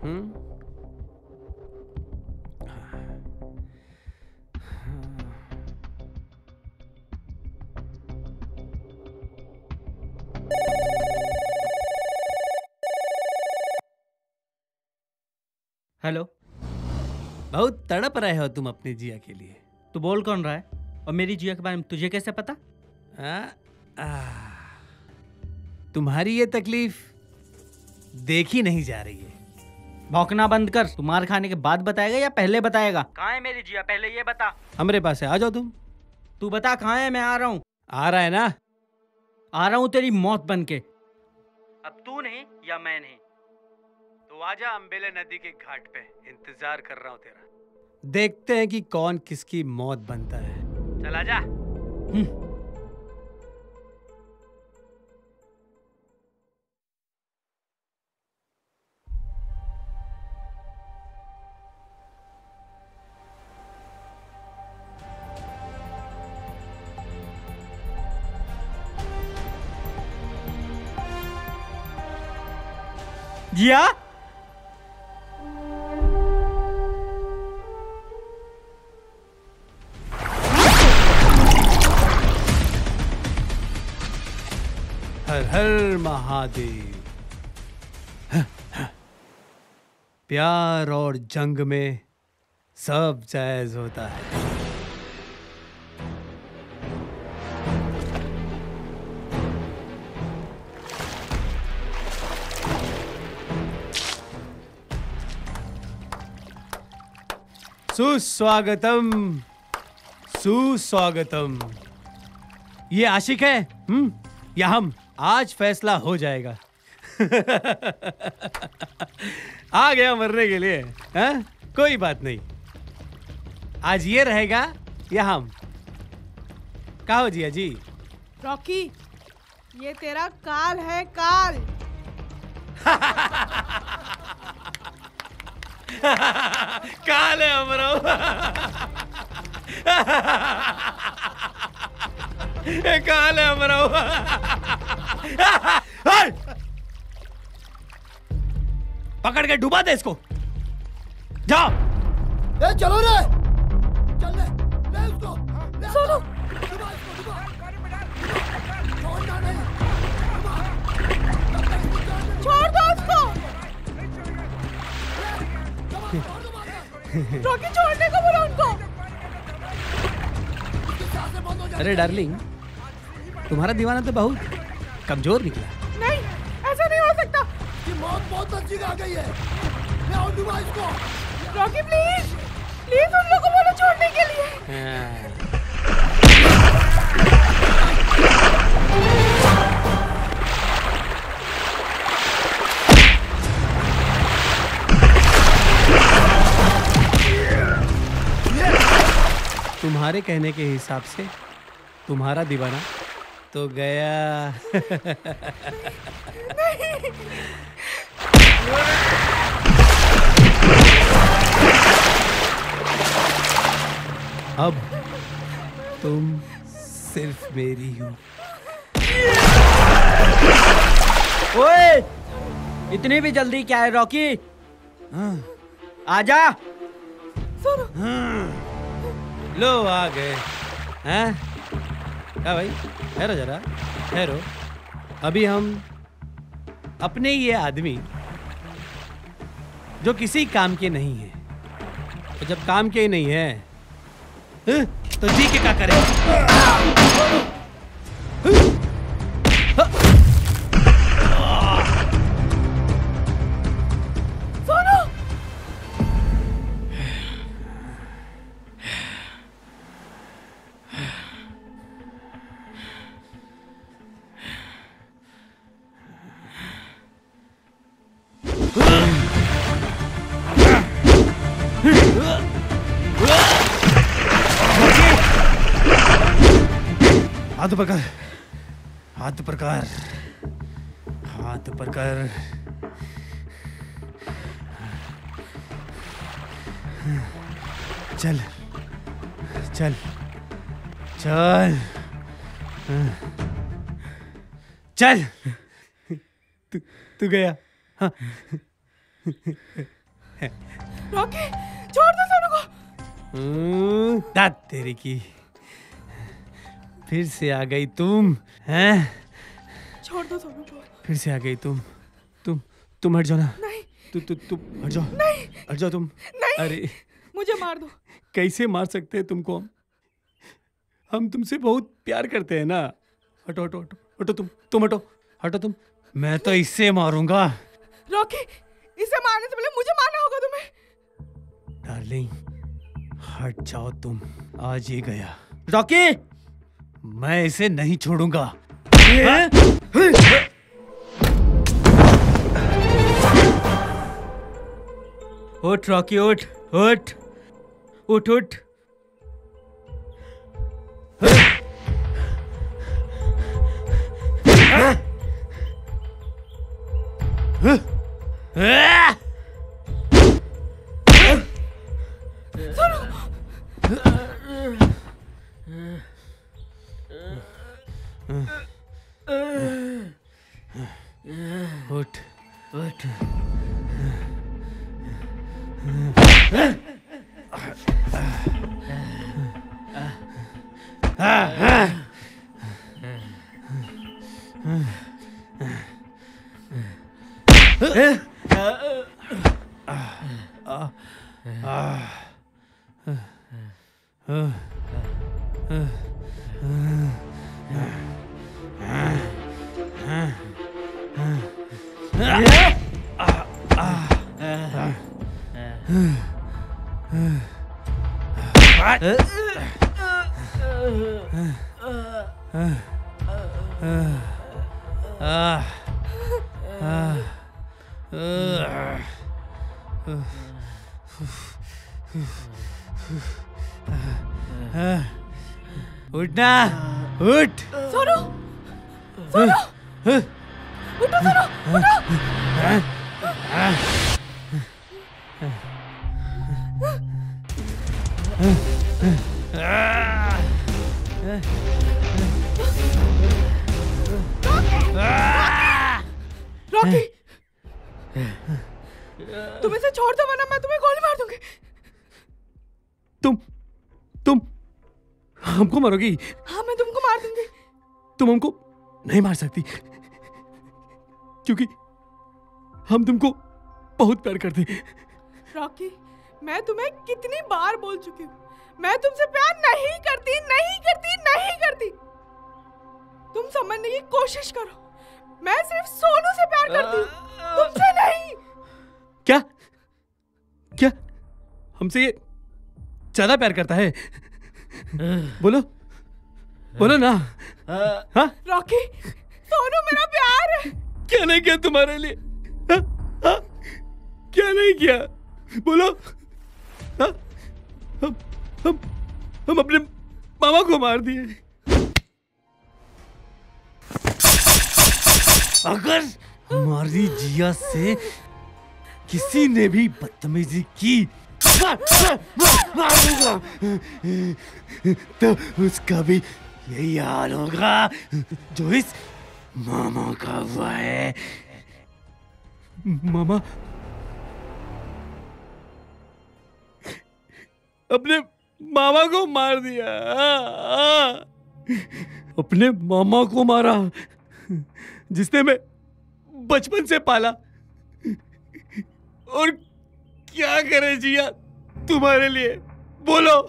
हम्म। हेलो। बहुत तड़प रहे हो तुम अपनी जिया के लिए। तू बोल कौन रहा है? और मेरी जिया के बारे में तुझे कैसे पता? आ, आ, तुम्हारी ये तकलीफ़ देखी नहीं जा रही है। भौंकना बंद कर। तू मार खाने के बाद बताएगा या पहले बताएगा? कहाँ है मेरी जिया? पहले ये बता। हमारे पास है आ जाओ तुम। तू बता कहाँ है? मैं आ रहा हूँ। आ रहा है ना? आ रहा हूँ तेरी मौत बन के। अब तू नहीं या मैं नहीं? तो आजा अम्बेले नदी के घाट पे इंतज़ार कर रहा हूँ तेरा। देखते हैं कि कौन किसकी मौत बनता है। चल जा। जिया? हर महादेव। प्यार और जंग में सब जायज़ होता है। सुस्वागतम सुस्वागतम। ये आशिक है हम्म या हम? आज फैसला हो जाएगा। आ गया मरने के लिए हैं? कोई बात नहीं। आज ये रहेगा या हम? कहो जिया जी। रॉकी ये तेरा काल है काल। काल है हमरो ये काल है हमारा पकड़ के डुबा दे इसको। जाओ। ए चलो रे। चल ले। ले उसको। चलो छोड़ दो उसको। रॉकी छोड़ने को बोलो उनको। अरे डार्लिंग। तुम्हारा दीवाना तो बहुत कमज़ोर निकला। नहीं ऐसा नहीं हो सकता। कि मौत बहुत नज़दीक आ गई है। मैं और दूँगा इसको। रॉकी प्लीज़ प्लीज़ उन लोगों को बोलो छोड़ने के लिए। तुम्हारे कहने के हिसाब से तुम्हारा दीवाना तो गया। अब तुम सिर्फ़ मेरी हो। ओए इतनी भी जल्दी क्या है रॉकी? आजा। लो आ गए। हैं। क्या भाई ठहरो जरा ठहरो। अभी हम अपने ये आदमी जो किसी काम के नहीं है तो जब काम के ही नहीं है हैं, तो जी के क्या करें? हाथ पकड़ हाथ पकड़ हाथ पकड़ चल। चल। चल। चल। तू तू गया। हाँ। रॉकी छोड़ दो सोनू को। हम्म, दाद तेरी की। फिर से आ गई तुम हैं? छोड़ दो सोनू को फिर से आ गई तुम। तुम तुम हट जाओ ना नहीं। तू तू तुम हट जाओ। नहीं। हट जाओ तुम। नहीं। अरे। मुझे मार दो। कैसे मार सकते हैं तुमको हम? हम तुमसे बहुत प्यार करते हैं ना। हटो हटो हटो। हटो तुम तुम हटो। हटो तुम। मैं तो इससे मारूँगा। रॉकी इसे मारने से पहले मुझे मारना होगा तुम्हें। डार्लिंग हट जाओ तुम। आज ही गया। रॉकी! मैं इसे नहीं छोड़ूँगा। उठ रॉकी उठ उठ। उठ उठ। उठ हमको मारोगी? हाँ मैं तुमको मार दूँगी। तुम हमको नहीं मार सकती क्योंकि हम तुमको बहुत प्यार करते रॉकी मैं तुम्हें कितनी बार बोल चुकी हूँ। मैं तुमसे प्यार नहीं करती नहीं करती नहीं करती। तुम समझने की कोशिश करो। मैं सिर्फ़ सोनू से प्यार करती तुमसे नहीं। क्या? क्या? हमसे ये ज़्यादा प्यार करता है? बोलो। बोलो ना। हाँ? रॉकी सोनू मेरा प्यार है। क्या नहीं किया तुम्हारे लिए? हाँ? हाँ? क्या नहीं किया? बोलो। हाँ? हम हम हम अपने मामा को मार दिए। अगर हमारी जिया से किसी ने भी बदतमीजी की तो उसका भी यही हाल होगा जो इस मामा का हुआ है मामा अपने मामा को मार दिया अपने मामा को मारा जिसने मैं बचपन से पाला और क्या करे जिया तुम्हारे लिए। बोलो।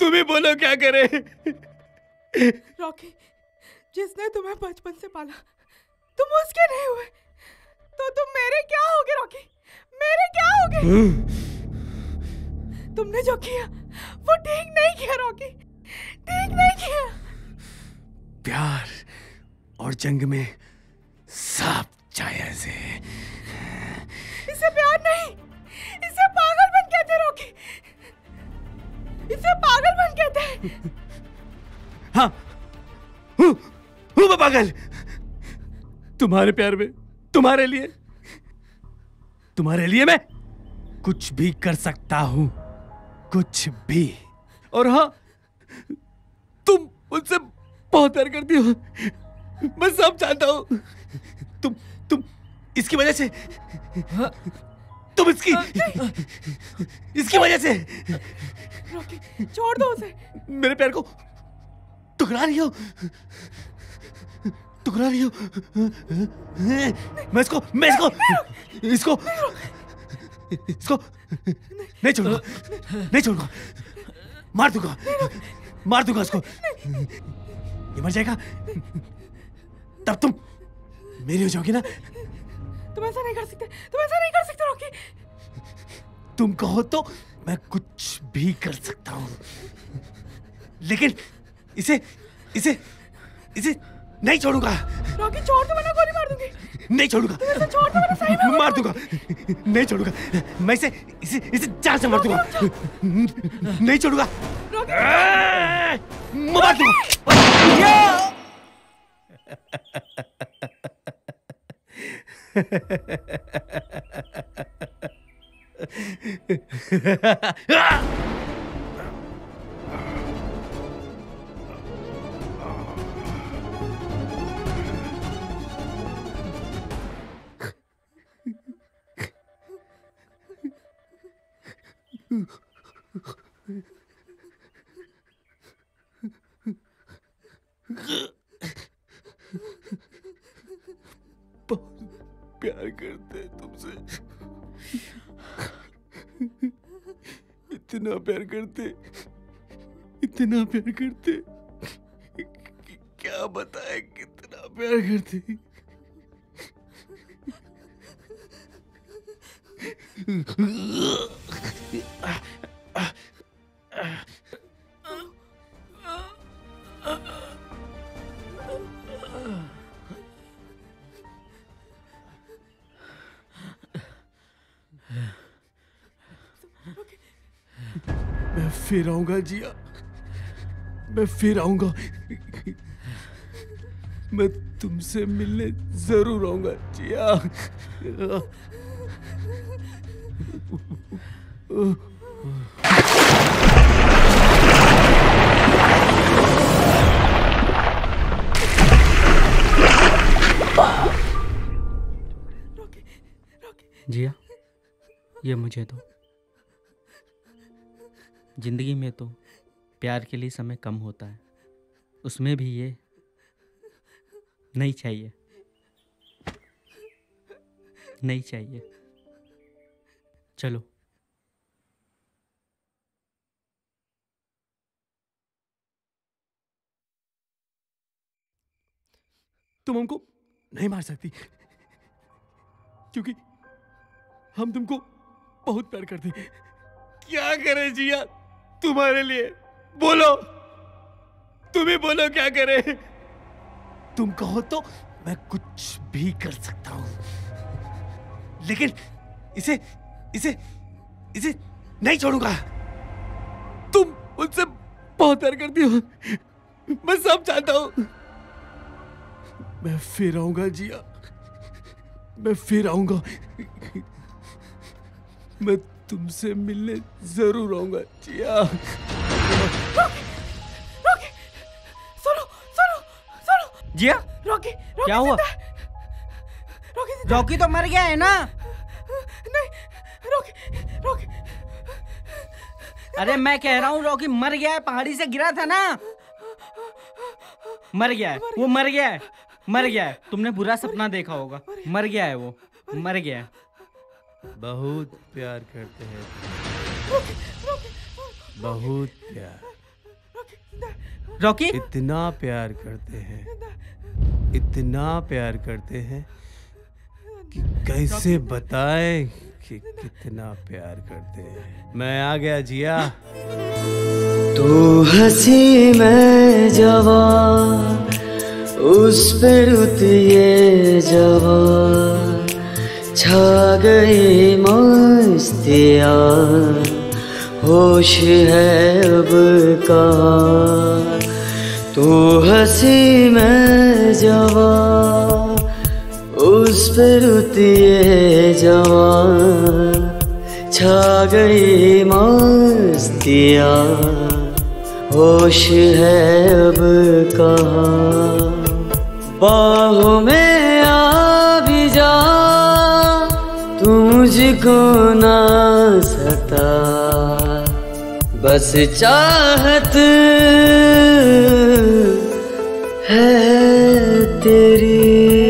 तुम ही बोलो क्या करे। रॉकी जिसने तुम्हें बचपन से पाला तुम उसके नहीं हुए। तो तुम मेरे क्या होगे रॉकी? मेरे क्या होगे? तुमने जो किया वो ठीक नहीं किया रॉकी। ठीक नहीं किया। प्यार और जंग में साफ़ जायज़ है। इसे पागलपन कहते हैं। हाँ। हूँ। हूँ मैं पागल। तुम्हारे प्यार में तुम्हारे लिए तुम्हारे लिए मैं कुछ भी कर सकता हूँ। कुछ भी। और हाँ तुम उनसे बहुत प्यार करती हो। मैं सब जानता हूँ। तुम तुम इसकी वजह से। तुम इसकी इसकी वजह से। रॉकी छोड़ दो उसे। मेरे पैर को टुकरा रही हो। टुकरा रही हो। मैं इसको मैं इसको इसको इसको नहीं छोड़ूँगा। नहीं छोड़ूँगा। मार दूँगा। मार दूँगा इसको। ये मर जाएगा। तब तुम मेरी हो जाओगी ना। तुम ऐसा नहीं कर सकते तुम ऐसा नहीं कर सकते रॉकी। तुम कहो तो मैं कुछ भी कर सकता हूँ। लेकिन इसे इसे इसे नहीं छोड़ूँगा। रॉकी छोड़ दो वरना गोली मार दूँगी। नहीं छोड़ूँगा। छोड़ दो वरना सही में मार दूँगा। नहीं छोड़ूँगा। मैं इसे इसे इसे जान से मार दूँगा। नहीं छोड़ूँगा। मार दूँगा। 呵呵呵呵 प्यार करते तुमसे। इतना प्यार करते इतना प्यार करते क्या बताए कितना प्यार करते। मैं फिर आऊँगा जिया। मैं फिर आऊँगा। मैं तुमसे मिलने ज़रूर आऊँगा, जिया। जिया, ये मुझे दो। ज़िंदगी में तो प्यार के लिए समय कम होता है। उसमें भी ये नहीं चाहिए। नहीं चाहिए। चलो। तुम हमको नहीं मार सकती, क्योंकि हम तुमको बहुत प्यार करते क्या करें जिया तुम्हारे लिए। बोलो। तुम ही बोलो क्या करें। तुम कहो तो मैं कुछ भी कर सकता हूँ। लेकिन इसे इसे इसे नहीं छोड़ूँगा। तुम मुझसे बहुत प्यार करती हो। मैं सब जानता हूँ। मैं फिर आऊँगा जिया। मैं फिर आऊँगा। मैं तुमसे मिलने ज़रूर आऊँगा जिया सुनो सुनो सुनो। जिया रॉकी रॉकी क्या हुआ? रॉकी रॉकी तो मर गया है ना? नहीं रॉकी रॉकी। अरे मैं कह रहा हूँ रॉकी मर गया है पहाड़ी से गिरा था ना? मर गया है वो मर गया है मर गया है। तुमने बुरा सपना देखा होगा। मर गया है वो मर गया है। बहुत प्यार करते हैं। बहुत प्यार। रॉकी? इतना प्यार करते हैं। इतना प्यार करते हैं कि कैसे बताएँ कि कितना प्यार करते हैं। मैं आ गया जिया। तू हँसी मैं जवान उस पे रुत ये जवान। छा गई मस्तिया। होश है अब कहाँ तू हँसी मैं जवा, उस पर रुत ये जवान छा गई मस्तिया। होश है अब कहा बाहों में तू मुझको ना सता। बस चाहत है तेरी।